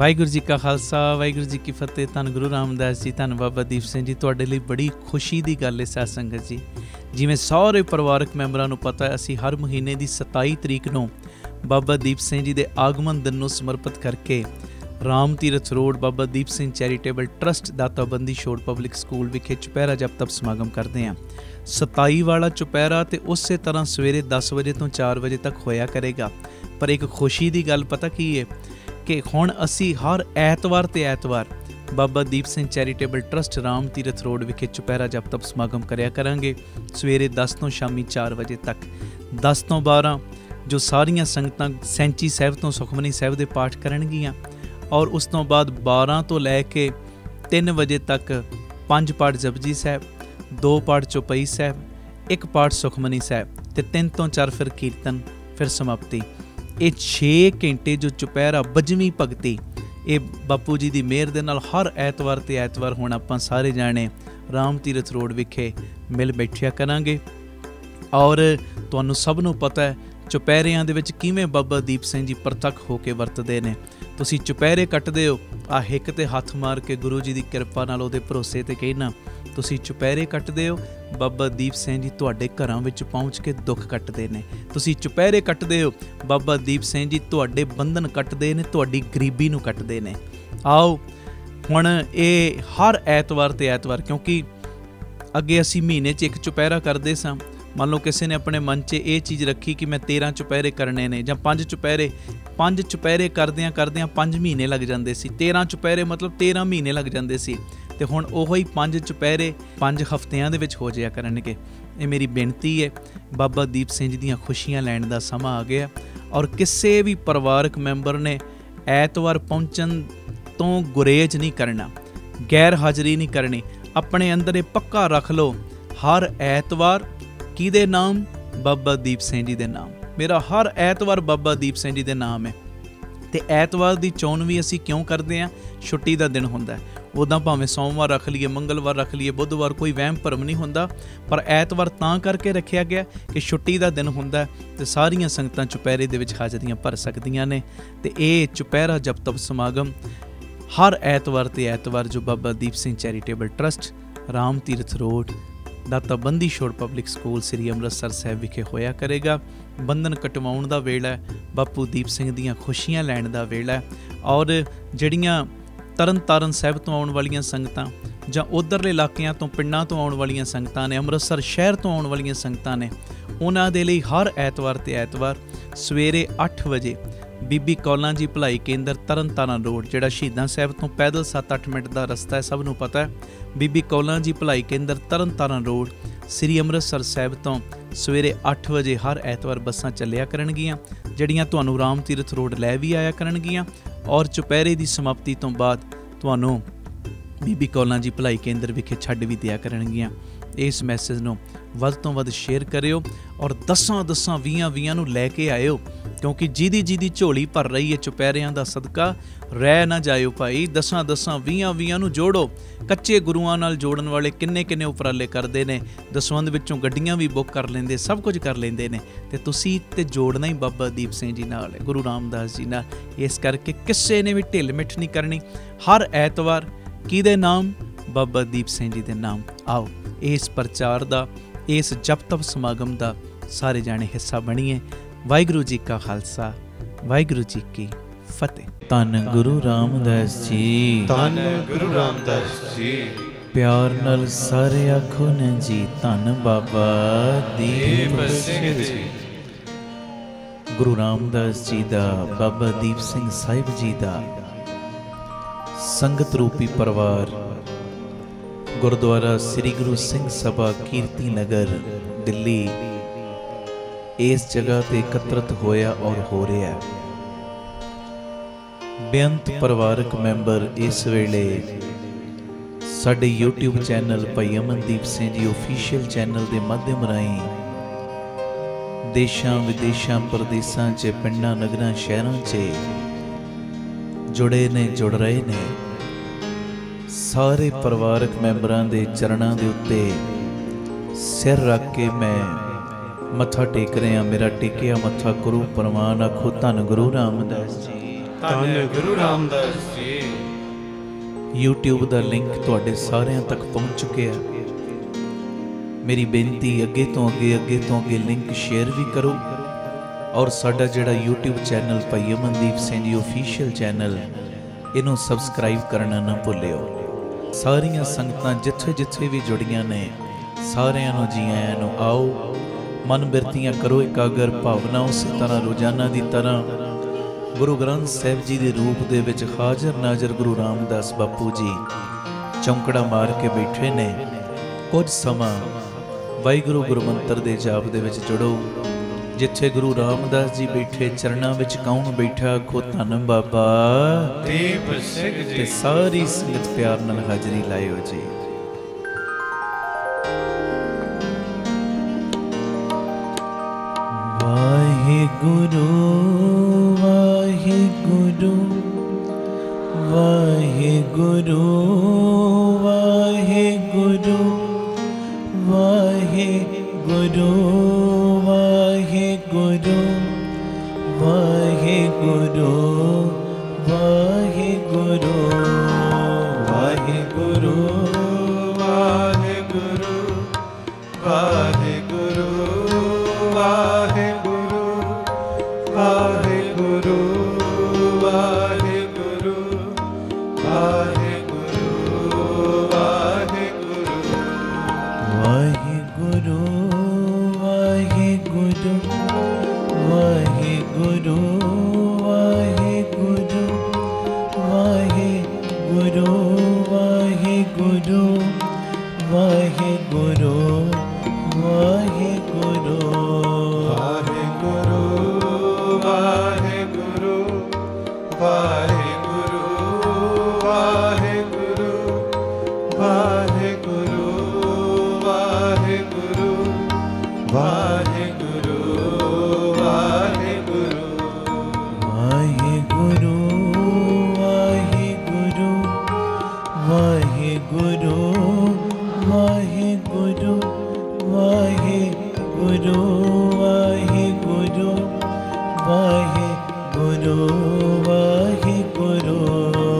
ਵਾਹਿਗੁਰੂ ਜੀ ਕਾ ਖਾਲਸਾ, ਵਾਹਿਗੁਰੂ ਜੀ ਕੀ ਫਤਿਹ। ਧੰਨ ਗੁਰੂ ਰਾਮਦਾਸ ਜੀ, ਧੰਨ ਬਾਬਾ ਦੀਪ ਸਿੰਘ ਜੀ। ਤੁਹਾਡੇ ਲਈ ਬੜੀ ਖੁਸ਼ੀ ਦੀ ਗੱਲ ਹੈ ਸਾਧ ਸੰਗਤ ਜੀ। ਜਿਵੇਂ ਸਾਰੇ ਪਰਿਵਾਰਕ ਮੈਂਬਰਾਂ ਨੂੰ ਪਤਾ ਹੈ, ਅਸੀਂ ਹਰ ਮਹੀਨੇ ਦੀ 27 ਤਰੀਕ ਨੂੰ ਬਾਬਾ ਦੀਪ ਸਿੰਘ ਜੀ ਦੇ ਆਗਮਨ ਦਿਨ ਨੂੰ ਸਮਰਪਿਤ ਕਰਕੇ Ram Tirath road Baba Deep Singh charitable trust ਦਾਤਾਬੰਦੀ ਛੋੜ ਪਬਲਿਕ ਸਕੂਲ ਵਿਖੇ ਚੁਪਹਿਰਾ ਜਪ ਤਪ ਸਮਾਗਮ ਕਰਦੇ ਹਾਂ। 27 ਵਾਲਾ ਚੁਪਹਿਰਾ ਤੇ ਉਸੇ ਤਰ੍ਹਾਂ ਸਵੇਰੇ 10 ਵਜੇ ਤੋਂ 4 ਵਜੇ ਤੱਕ ਹੋਇਆ ਕਰੇਗਾ। ਪਰ ਇੱਕ ਖੁਸ਼ੀ ਦੀ ਗੱਲ ਪਤਾ ਕੀ ਹੈ? ਕਿ ਹੁਣ ਅਸੀਂ ਹਰ ਐਤਵਾਰ ਤੇ ਐਤਵਾਰ Baba Deep Singh charitable trust Ram Tirath road ਵਿਖੇ ਚੁਪਹਿਰਾ ਜਪ ਤਪ ਸਮਾਗਮ ਕਰਿਆ ਕਰਾਂਗੇ। ਸਵੇਰੇ 10 ਤੋਂ ਸ਼ਾਮੀ 4 ਵਜੇ ਤੱਕ। 10 ਤੋਂ 12 ਜੋ ਸਾਰੀਆਂ ਸੰਗਤਾਂ ਸੈਂਚੀ ਸਾਹਿਬ ਤੋਂ ਸੁਖਮਨੀ ਸਾਹਿਬ ਦੇ ਪਾਠ ਕਰਨਗੀਆਂ ਔਰ ਉਸ ਤੋਂ ਬਾਅਦ 12 ਤੋਂ ਲੈ ਕੇ 3 ਵਜੇ ਤੱਕ ਪੰਜ ਪਾਠ ਜਪਜੀ ਸਾਹਿਬ, ਦੋ ਪਾਠ ਚੌਪਈ ਸਾਹਿਬ, ਇੱਕ ਪਾਠ ਸੁਖਮਨੀ ਸਾਹਿਬ ਤੇ ਤਿੰਨ ਤੋਂ ਚਾਰ ਫਿਰ ਕੀਰਤਨ ਫਿਰ ਸਮਾਪਤੀ। ਇਹ 6 ਘੰਟੇ ਜੋ ਚੁਪਹਿਰਾ ਬਜਵੀਂ ਭਗਤੀ, ਇਹ ਬਾਪੂ ਜੀ ਦੀ ਮਿਹਰ ਦੇ ਨਾਲ ਹਰ ਐਤਵਾਰ ਤੇ ਐਤਵਾਰ ਹੁਣ ਆਪਾਂ ਸਾਰੇ ਜਾਣੇ ਰਾਮ ਤੀਰਥ ਰੋਡ ਵਿਖੇ ਮਿਲ ਬੈਠਿਆ ਕਰਾਂਗੇ। ਔਰ ਤੁਹਾਨੂੰ ਸਭ ਨੂੰ ਪਤਾ ਹੈ, ਚੁਪਹਿਰਿਆਂ ਦੇ ਵਿੱਚ ਕਿਵੇਂ ਬਾਬਾ ਦੀਪ ਸਿੰਘ ਜੀ ਪ੍ਰਤੱਖ ਹੋ ਕੇ ਵਰਤਦੇ ਨੇ। ਤੁਸੀਂ ਚੁਪਹਿਰੇ ਕੱਟਦੇ ਹੋ ਆ ਹਿੱਕ ਤੇ ਹੱਥ ਮਾਰ ਕੇ ਗੁਰੂ ਜੀ ਦੀ ਕਿਰਪਾ ਨਾਲ ਉਹਦੇ ਭਰੋਸੇ ਤੇ ਕਹਿਣਾ ਤੁਸੀਂ ਚੁਪਹਿਰੇ ਕੱਟਦੇ ਹੋ, ਬਾਬਾ ਦੀਪ ਸਿੰਘ ਜੀ ਤੁਹਾਡੇ ਘਰਾਂ ਵਿੱਚ ਪਹੁੰਚ ਕੇ ਦੁੱਖ ਕੱਟਦੇ ਨੇ। ਤੁਸੀਂ ਚੁਪਹਿਰੇ ਕੱਟਦੇ ਹੋ, ਬਾਬਾ ਦੀਪ ਸਿੰਘ ਜੀ ਤੁਹਾਡੇ ਬੰਧਨ ਕੱਟਦੇ ਨੇ, ਤੁਹਾਡੀ ਗਰੀਬੀ ਨੂੰ ਕੱਟਦੇ ਨੇ। ਆਓ, ਹੁਣ ਇਹ ਹਰ ਐਤਵਾਰ ਤੇ ਐਤਵਾਰ, ਕਿਉਂਕਿ ਅੱਗੇ ਅਸੀਂ ਮਹੀਨੇ 'ਚ ਇੱਕ ਚੁਪਹਿਰਾ ਕਰਦੇ ਸਾਂ। ਮੰਨ ਲਓ ਕਿਸੇ ਨੇ ਆਪਣੇ ਮਨ 'ਚ ਇਹ ਚੀਜ਼ ਰੱਖੀ ਕਿ ਮੈਂ 13 ਚੁਪਹਿਰੇ ਕਰਨੇ ਨੇ ਜਾਂ 5 ਚੁਪਹਿਰੇ 5 ਚੁਪਹਿਰੇ ਕਰਦਿਆਂ ਕਰਦਿਆਂ 5 ਮਹੀਨੇ ਲੱਗ ਜਾਂਦੇ ਸੀ। 13 ਚੁਪਹਿਰੇ ਮਤਲਬ 13 ਮਹੀਨੇ ਲੱਗ ਜਾਂਦੇ ਸੀ। ਤੇ ਹੁਣ ਉਹੋ ਹੀ ਪੰਜ ਚੁਪਹਿਰੇ ਪੰਜ ਹਫ਼ਤਿਆਂ ਦੇ ਵਿੱਚ ਹੋ ਜਾਇਆ ਕਰਨਗੇ। ਇਹ ਮੇਰੀ ਬੇਨਤੀ ਹੈ, ਬਾਬਾ ਦੀਪ ਸਿੰਘ ਜੀ ਦੀਆਂ ਖੁਸ਼ੀਆਂ ਲੈਣ ਦਾ ਸਮਾਂ ਆ ਗਿਆ ਔਰ ਕਿਸੇ ਵੀ ਪਰਿਵਾਰਕ ਮੈਂਬਰ ਨੇ ਐਤਵਾਰ ਪਹੁੰਚਣ ਤੋਂ ਗੁਰੇਜ ਨਹੀਂ ਕਰਨਾ, ਗੈਰ ਹਾਜ਼ਰੀ ਨਹੀਂ ਕਰਨੀ, ਆਪਣੇ ਅੰਦਰ ਇਹ ਪੱਕਾ ਰੱਖ ਲਓ, ਹਰ ਐਤਵਾਰ ਕਿਹਦੇ ਨਾਮ? ਬਾਬਾ ਦੀਪ ਸਿੰਘ ਜੀ ਦੇ ਨਾਮ। ਮੇਰਾ ਹਰ ਐਤਵਾਰ ਬਾਬਾ ਦੀਪ ਸਿੰਘ ਜੀ ਦੇ ਨਾਮ ਹੈ। ਤੇ ਐਤਵਾਰ ਦੀ ਚੋਣ ਵੀ ਅਸੀਂ ਕਿਉਂ ਕਰਦੇ ਆ ਛੁੱਟੀ ਦਾ ਦਿਨ ਹੁੰਦਾ ਹੈ। ਉਦਾਂ ਭਾਵੇਂ ਸੋਮਵਾਰ ਰੱਖ ਲਈਏ, ਮੰਗਲਵਾਰ ਰੱਖ ਲਈਏ, ਬੁੱਧਵਾਰ ਕੋਈ ਵਹਿਮ ਭਰਮ ਨਹੀਂ ਹੁੰਦਾ, ਪਰ ਐਤਵਾਰ ਤਾਂ ਕਰਕੇ ਰੱਖਿਆ ਗਿਆ ਕਿ ਛੁੱਟੀ ਦਾ ਦਿਨ ਹੁੰਦਾ ਤੇ ਸਾਰੀਆਂ ਸੰਗਤਾਂ ਚੁਪਹਿਰੇ ਦੇ ਵਿੱਚ ਹਾਜ਼ਰੀਆਂ ਭਰ ਸਕਦੀਆਂ ਨੇ ਤੇ ਇਹ ਚੁਪਹਿਰਾ ਜਪ ਤਪ ਸਮਾਗਮ ਹਰ ਐਤਵਾਰ ਤੇ ਐਤਵਾਰ ਜੋ Baba Deep Singh charitable trust, Ram Tirath road Data Bandi Chhor public school Sri Amritsar Sahib ਵਿਖੇ ਹੋਇਆ ਕਰੇਗਾ। ਬੰਧਨ ਕਟਵਾਉਣ ਦਾ ਵੇਲਾ ਹੈ, ਬਾਪੂ ਦੀਪ ਸਿੰਘ ਦੀਆਂ ਖੁਸ਼ੀਆਂ ਲੈਣ ਦਾ ਵੇਲਾ ਹੈ ਔਰ ਜਿਹੜੀਆਂ ਤਰਨਤਾਰਨ ਸਾਹਿਬ ਤੋਂ ਆਉਣ ਵਾਲੀਆਂ ਸੰਗਤਾਂ ਜਾਂ ਉਧਰਲੇ ਇਲਾਕਿਆਂ ਤੋਂ ਪਿੰਡਾਂ ਤੋਂ ਆਉਣ ਵਾਲੀਆਂ ਸੰਗਤਾਂ ਨੇ, ਅੰਮ੍ਰਿਤਸਰ ਸ਼ਹਿਰ ਤੋਂ ਆਉਣ ਵਾਲੀਆਂ ਸੰਗਤਾਂ ਨੇ, ਉਹਨਾਂ ਦੇ ਲਈ ਹਰ ਐਤਵਾਰ ਤੇ ਐਤਵਾਰ ਸਵੇਰੇ 8 ਵਜੇ ਬੀਬੀ ਕੌਲਾਂ ਜੀ ਭਲਾਈ ਕੇਂਦਰ ਤਰਨਤਾਰਨ ਰੋਡ, ਜਿਹੜਾ ਸ਼ਹੀਦਾਂ ਸਾਹਿਬ ਤੋਂ ਪੈਦਲ 7-8 ਮਿੰਟ ਦਾ ਰਸਤਾ ਹੈ, ਸਭ ਨੂੰ ਪਤਾ ਹੈ, ਬੀਬੀ ਕੌਲਾਂ ਜੀ ਭਲਾਈ ਕੇਂਦਰ ਤਰਨਤਾਰਨ ਰੋਡ, ਸ੍ਰੀ ਅੰਮ੍ਰਿਤਸਰ ਸਾਹਿਬ ਤੋਂ ਸਵੇਰੇ 8 ਵਜੇ ਹਰ ਐਤਵਾਰ ਬੱਸਾਂ ਚੱਲਿਆ ਕਰਨਗੀਆਂ, ਜਿਹੜੀਆਂ ਤੁਹਾਨੂੰ ਰਾਮ ਤੀਰਥ ਰੋਡ ਲੈ ਵੀ ਆਇਆ ਕਰਨਗੀਆਂ ਔਰ ਚੁਪਹਿਰੇ ਦੀ ਸਮਾਪਤੀ ਤੋਂ ਬਾਅਦ ਤੁਹਾਨੂੰ ਬੀਬੀ ਕੌਲਾਂ ਜੀ ਭਲਾਈ ਕੇਂਦਰ ਵਿਖੇ ਛੱਡ ਵੀ ਦਿਆ ਕਰਨਗੀਆਂ। ਇਸ ਮੈਸੇਜ ਨੂੰ ਵੱਧ ਤੋਂ ਵੱਧ ਸ਼ੇਅਰ ਕਰਿਓ ਔਰ ਦਸਾਂ ਦਸਾਂ 20 20 ਨੂੰ ਲੈ ਕੇ ਆਇਓ, ਕਿਉਂਕਿ ਜਿਹਦੀ ਜਿਹਦੀ ਝੋਲੀ ਭਰ ਰਹੀ ਹੈ ਚੁਪਹਿਰਿਆਂ ਦਾ ਸਦਕਾ ਰਹਿ ਨਾ ਜਾਇਓ ਭਾਈ, ਦਸਾਂ ਦਸਾਂ 20 20 ਨੂੰ ਜੋੜੋ। ਕੱਚੇ ਗੁਰੂਆਂ ਨਾਲ ਜੋੜਨ ਵਾਲੇ ਕਿੰਨੇ ਕਿੰਨੇ ਉਪਰਾਲੇ ਕਰਦੇ ਨੇ। ਦਸਵੰਦ ਵਿੱਚੋਂ ਗੱਡੀਆਂ ਵੀ ਬੁੱਕ ਕਰ ਲੈਂਦੇ, ਸਭ ਕੁਝ ਕਰ ਲੈਂਦੇ ਨੇ। ਤੇ ਤੁਸੀਂ ਤੇ ਜੋੜਨਾ ਹੀ ਬਾਬਾ ਦੀਪ ਸਿੰਘ ਜੀ ਨਾਲ, ਗੁਰੂ ਰਾਮਦਾਸ ਜੀ ਨਾਲ। ਇਸ ਕਰਕੇ ਕਿਸੇ ਨੇ ਵੀ ਢਿੱਲ ਮਿੱਠ ਨਹੀਂ ਕਰਨੀ। ਹਰ ਐਤਵਾਰ ਕਿਹਦੇ ਨਾਮ? ਬਾਬਾ ਦੀਪ ਸਿੰਘ ਜੀ ਦੇ ਨਾਮ। ਆਓ, ਇਸ ਪ੍ਰਚਾਰ ਦਾ, ਇਸ ਜਪ ਤਪ ਸਮਾਗਮ ਦਾ ਸਾਰੇ ਜਾਣੇ ਹਿੱਸਾ ਬਣੀਏ। ਵਾਹਿਗੁਰੂ ਜੀ ਕਾ ਖਾਲਸਾ, ਵਾਹਿਗੁਰੂ ਜੀ ਕੀ ਫਤਿਹ। ਧੰਨ ਗੁਰੂ ਰਾਮਦਾਸ ਜੀ। ਧੰਨ ਗੁਰੂ ਰਾਮਦਾਸ ਜੀ। ਪਿਆਰ ਨਾਲ ਸਾਰੇ ਆਖੋ ਨਾ ਜੀ ਧੰਨ ਬਾਬਾ ਦੀਪ ਸਿੰਘ ਜੀ। ਗੁਰੂ ਰਾਮਦਾਸ ਜੀ ਦਾ ਬਾਬਾ ਦੀਪ ਸਿੰਘ ਸਾਹਿਬ ਜੀ ਦਾ। ਸੰਗਤ ਰੂਪੀ ਪਰਿਵਾਰ ਗੁਰਦੁਆਰਾ ਸ੍ਰੀ ਗੁਰੂ ਸਿੰਘ ਸਭਾ ਕੀਰਤੀ ਨਗਰ ਦਿੱਲੀ। ਇਸ ਜਗ੍ਹਾ ਤੇ ਇਕੱਤਰਤ ਹੋਇਆ ਔਰ ਹੋ ਰਿਹਾ ਹੈ। ਬੇਅੰਤ ਪਰਿਵਾਰਕ ਮੈਂਬਰ ਇਸ ਵੇਲੇ ਸਾਡੇ YouTube channel Bhai Amandeep Singh ji official channel ਦੇ ਮਾਧਿਅਮ ਰਾਹੀਂ ਦੇਸ਼ਾਂ, ਵਿਦੇਸ਼ਾਂ, ਪ੍ਰਦੇਸਾਂ 'ਚ, ਪਿੰਡਾਂ, ਨਗਰਾਂ, ਸ਼ਹਿਰਾਂ 'ਚ ਜੁੜੇ ਨੇ, ਜੁੜ ਰਹੇ ਨੇ। ਸਾਰੇ ਪਰਿਵਾਰਕ ਮੈਂਬਰਾਂ ਦੇ ਚਰਨਾਂ ਦੇ ਉੱਤੇ ਸਿਰ ਰੱਖ ਕੇ ਮੈਂ ਮੱਥਾ ਟੇਕ ਰਿਹਾ, ਮੇਰਾ ਟੇਕਿਆ ਮੱਥਾ ਗੁਰੂ ਪ੍ਰਮਾਨ ਆਖੋ, ਧੰਨ ਗੁਰੂ ਰਾਮਦਾਸ ਜੀ। ਧੰਨ ਗੁਰੂ ਰਾਮਦਾਸ ਜੀ। YouTube ਦਾ ਲਿੰਕ ਤੁਹਾਡੇ ਸਾਰਿਆਂ ਤੱਕ ਪਹੁੰਚ ਚੁੱਕਿਆ ਮੇਰੀ ਬੇਨਤੀ ਅੱਗੇ ਤੋਂ ਅੱਗੇ ਅੱਗੇ ਤੋਂ ਅੱਗੇ ਲਿੰਕ ਸ਼ੇਅਰ ਵੀ ਕਰੋ। ਔਰ ਸਾਡਾ ਜਿਹੜਾ YouTube channel Bhai Amandeep Singh ji official channel ਇਹਨੂੰ ਸਬਸਕ੍ਰਾਈਬ ਕਰਨਾ ਨਾ ਭੁੱਲਿਓ। ਸਾਰੀਆਂ ਸੰਗਤਾਂ ਜਿੱਥੇ ਜਿੱਥੇ ਵੀ ਜੁੜੀਆਂ ਨੇ ਸਾਰਿਆਂ ਨੂੰ ਜੀ ਆਇਆਂ ਨੂੰ ਆਓ। ਮਨ ਬਿਰਤੀਆਂ ਕਰੋ ਇਕਾਗਰ ਭਾਵਨਾ ਉਸੇ ਤਰ੍ਹਾਂ ਰੋਜ਼ਾਨਾ ਦੀ ਤਰ੍ਹਾਂ ਗੁਰੂ ਗ੍ਰੰਥ ਸਾਹਿਬ ਜੀ ਦੇ ਰੂਪ ਦੇ ਵਿੱਚ ਹਾਜ਼ਰ ਨਾਜ਼ਰ ਗੁਰੂ ਰਾਮਦਾਸ ਬਾਪੂ ਜੀ ਚੌਂਕੜਾ ਮਾਰ ਕੇ ਬੈਠੇ ਨੇ। ਕੁਝ ਸਮਾਂ ਵਾਹਿਗੁਰੂ ਗੁਰਮੰਤਰ ਦੇ ਜਾਪ ਦੇ ਵਿੱਚ ਜੁੜੋ। ਜਿੱਥੇ ਗੁਰੂ ਰਾਮਦਾਸ ਜੀ ਬੈਠੇ ਚਰਨਾਂ ਵਿੱਚ ਕੌਣ ਬੈਠਾ ਆਖੋ ਧੰਨ ਬਾਬਾ। ਦੀਪ ਸਿੰਘ ਤੇ ਸਾਰੀ ਸੰਗਤ ਪਿਆਰ ਨਾਲ ਹਾਜ਼ਰੀ ਲਾਇਓ ਜੀ। Lord.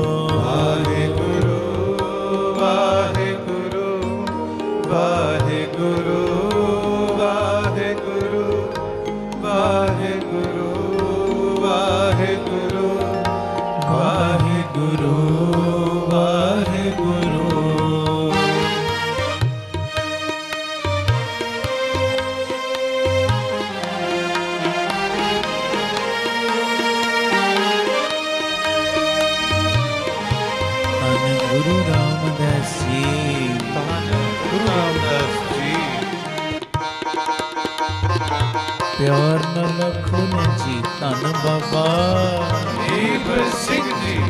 ਜੀ ਧੰਨ ਬਾਬਾ। ਦੀਪ ਸਿੰਘ ਜੀ।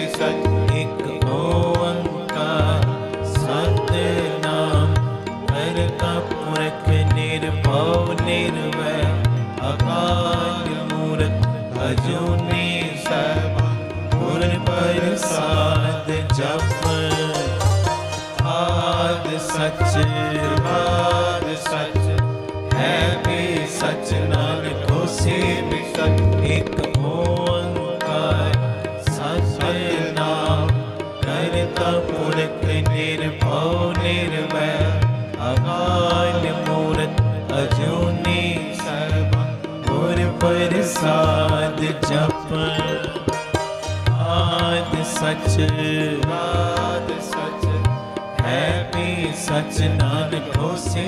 ਸੱਚ ਮਾਰ ਸੱਚ, ਹੈ ਵੀ ਸੱਚ ਨਾਨਕ ਹੋਸੀ ਵੀ ਸੱਚ ਇੱਕ ਓੰਕਾਰ ਸਤਨਾਮ ਕਰਤਾ ਪੁਰਖ ਨਿਰਭਉ ਨਿਰਵੈ, ਅਕਾਲ ਮੂਰਤ ਅਜੂਨੀ ਸਰਬ, ਗੁਰ ਪ੍ਰਸਾਦ ਜਪ, ਆਦ ਸੱਚ ਮਾਰ ਸਚ ਨਾਨਕ ਹੋਸੇ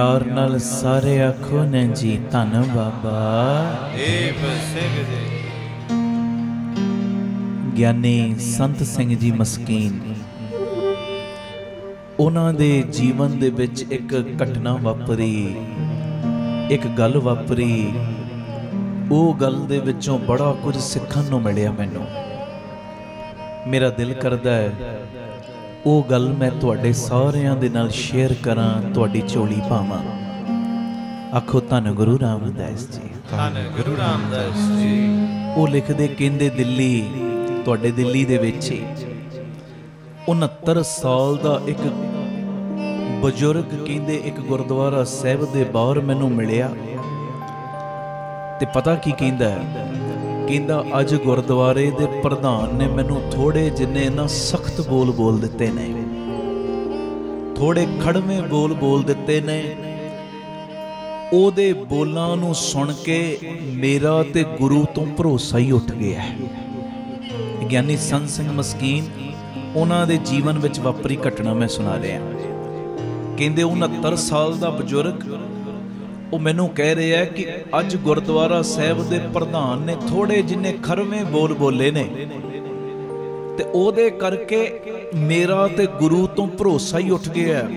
ਪਿਆਰ ਨਾਲ ਸਾਰੇ ਆਖੋ ਨੇ ਜੀ, ਧੰਨ ਬਾਬਾ। ਦੇਵ ਸਿੰਘ ਜੀ ਗਿਆਨੀ ਸੰਤ ਸਿੰਘ ਜੀ ਮਸਕੀਨ, ਉਹਨਾਂ ਦੇ ਜੀਵਨ ਦੇ ਵਿੱਚ ਇੱਕ ਘਟਨਾ ਵਾਪਰੀ, ਇੱਕ ਗੱਲ ਵਾਪਰੀ। ਉਹ ਗੱਲ ਦੇ ਵਿੱਚੋਂ ਬੜਾ ਕੁਝ ਸਿੱਖਣ ਨੂੰ ਮਿਲਿਆ ਮੈਨੂੰ। ਮੇਰਾ ਦਿਲ ਕਰਦਾ ਹੈ ਉਹ ਗੱਲ ਮੈਂ ਤੁਹਾਡੇ ਸਾਰਿਆਂ ਦੇ ਨਾਲ ਸ਼ੇਅਰ ਕਰਾਂ ਤੁਹਾਡੀ ਝੋਲੀ ਪਾਵਾਂ। ਆਖੋ ਧੰਨ ਗੁਰੂ ਰਾਮਦਾਸ ਜੀ। ਧੰਨ ਗੁਰੂ ਰਾਮਦਾਸ ਜੀ। ਉਹ ਲਿਖਦੇ ਕਹਿੰਦੇ ਦਿੱਲੀ ਤੁਹਾਡੇ ਦਿੱਲੀ ਦੇ ਵਿੱਚ ਹੀ। 69 ਸਾਲ ਦਾ ਇੱਕ ਬਜ਼ੁਰਗ ਕਹਿੰਦੇ ਇੱਕ ਗੁਰਦੁਆਰਾ ਸਾਹਿਬ ਦੇ ਬਾਹਰ ਮੈਨੂੰ ਮਿਲਿਆ। ਤੇ ਪਤਾ ਕੀ ਕਹਿੰਦਾ? ਕਹਿੰਦਾ, ਅੱਜ ਗੁਰਦੁਆਰੇ ਦੇ ਪ੍ਰਧਾਨ ਨੇ ਮੈਨੂੰ ਥੋੜੇ ਜਿੰਨੇ ਨਾ ਸਖਤ ਬੋਲ ਬੋਲ ਦਿੱਤੇ ਨੇ। ਥੋੜੇ ਖੜਵੇਂ ਬੋਲ ਬੋਲ ਦਿੱਤੇ ਨੇ। ਉਹਦੇ ਬੋਲਾਂ ਨੂੰ ਸੁਣ ਕੇ ਮੇਰਾ ਤੇ ਗੁਰੂ ਤੋਂ ਭਰੋਸਾ ਹੀ ਉੱਠ ਗਿਆ ਹੈ। ਗਿਆਨੀ ਸੰਤ ਸਿੰਘ ਮਸਕੀਨ, ਉਹਨਾਂ ਦੇ ਜੀਵਨ ਵਿੱਚ ਵਾਪਰੀ ਘਟਨਾ ਮੈਂ ਸੁਣਾ ਰਿਹਾ। ਕਹਿੰਦੇ 69 ਸਾਲ ਦਾ ਬਜ਼ੁਰਗ ਉਹ ਮੈਨੂੰ ਕਹਿ ਰਹੇ ਰਿਹਾ ਕਿ ਅੱਜ ਗੁਰਦੁਆਰਾ ਸਾਹਿਬ ਦੇ ਪ੍ਰਧਾਨ ਨੇ ਥੋੜੇ ਜਿੰਨੇ ਖਰਵੇਂ ਬੋਲ ਬੋਲੇ ਨੇ। ਤੇ ਉਹਦੇ ਕਰਕੇ ਮੇਰਾ ਤੇ ਗੁਰੂ ਤੋਂ ਭਰੋਸਾ ਹੀ ਉੱਠ ਗਿਆ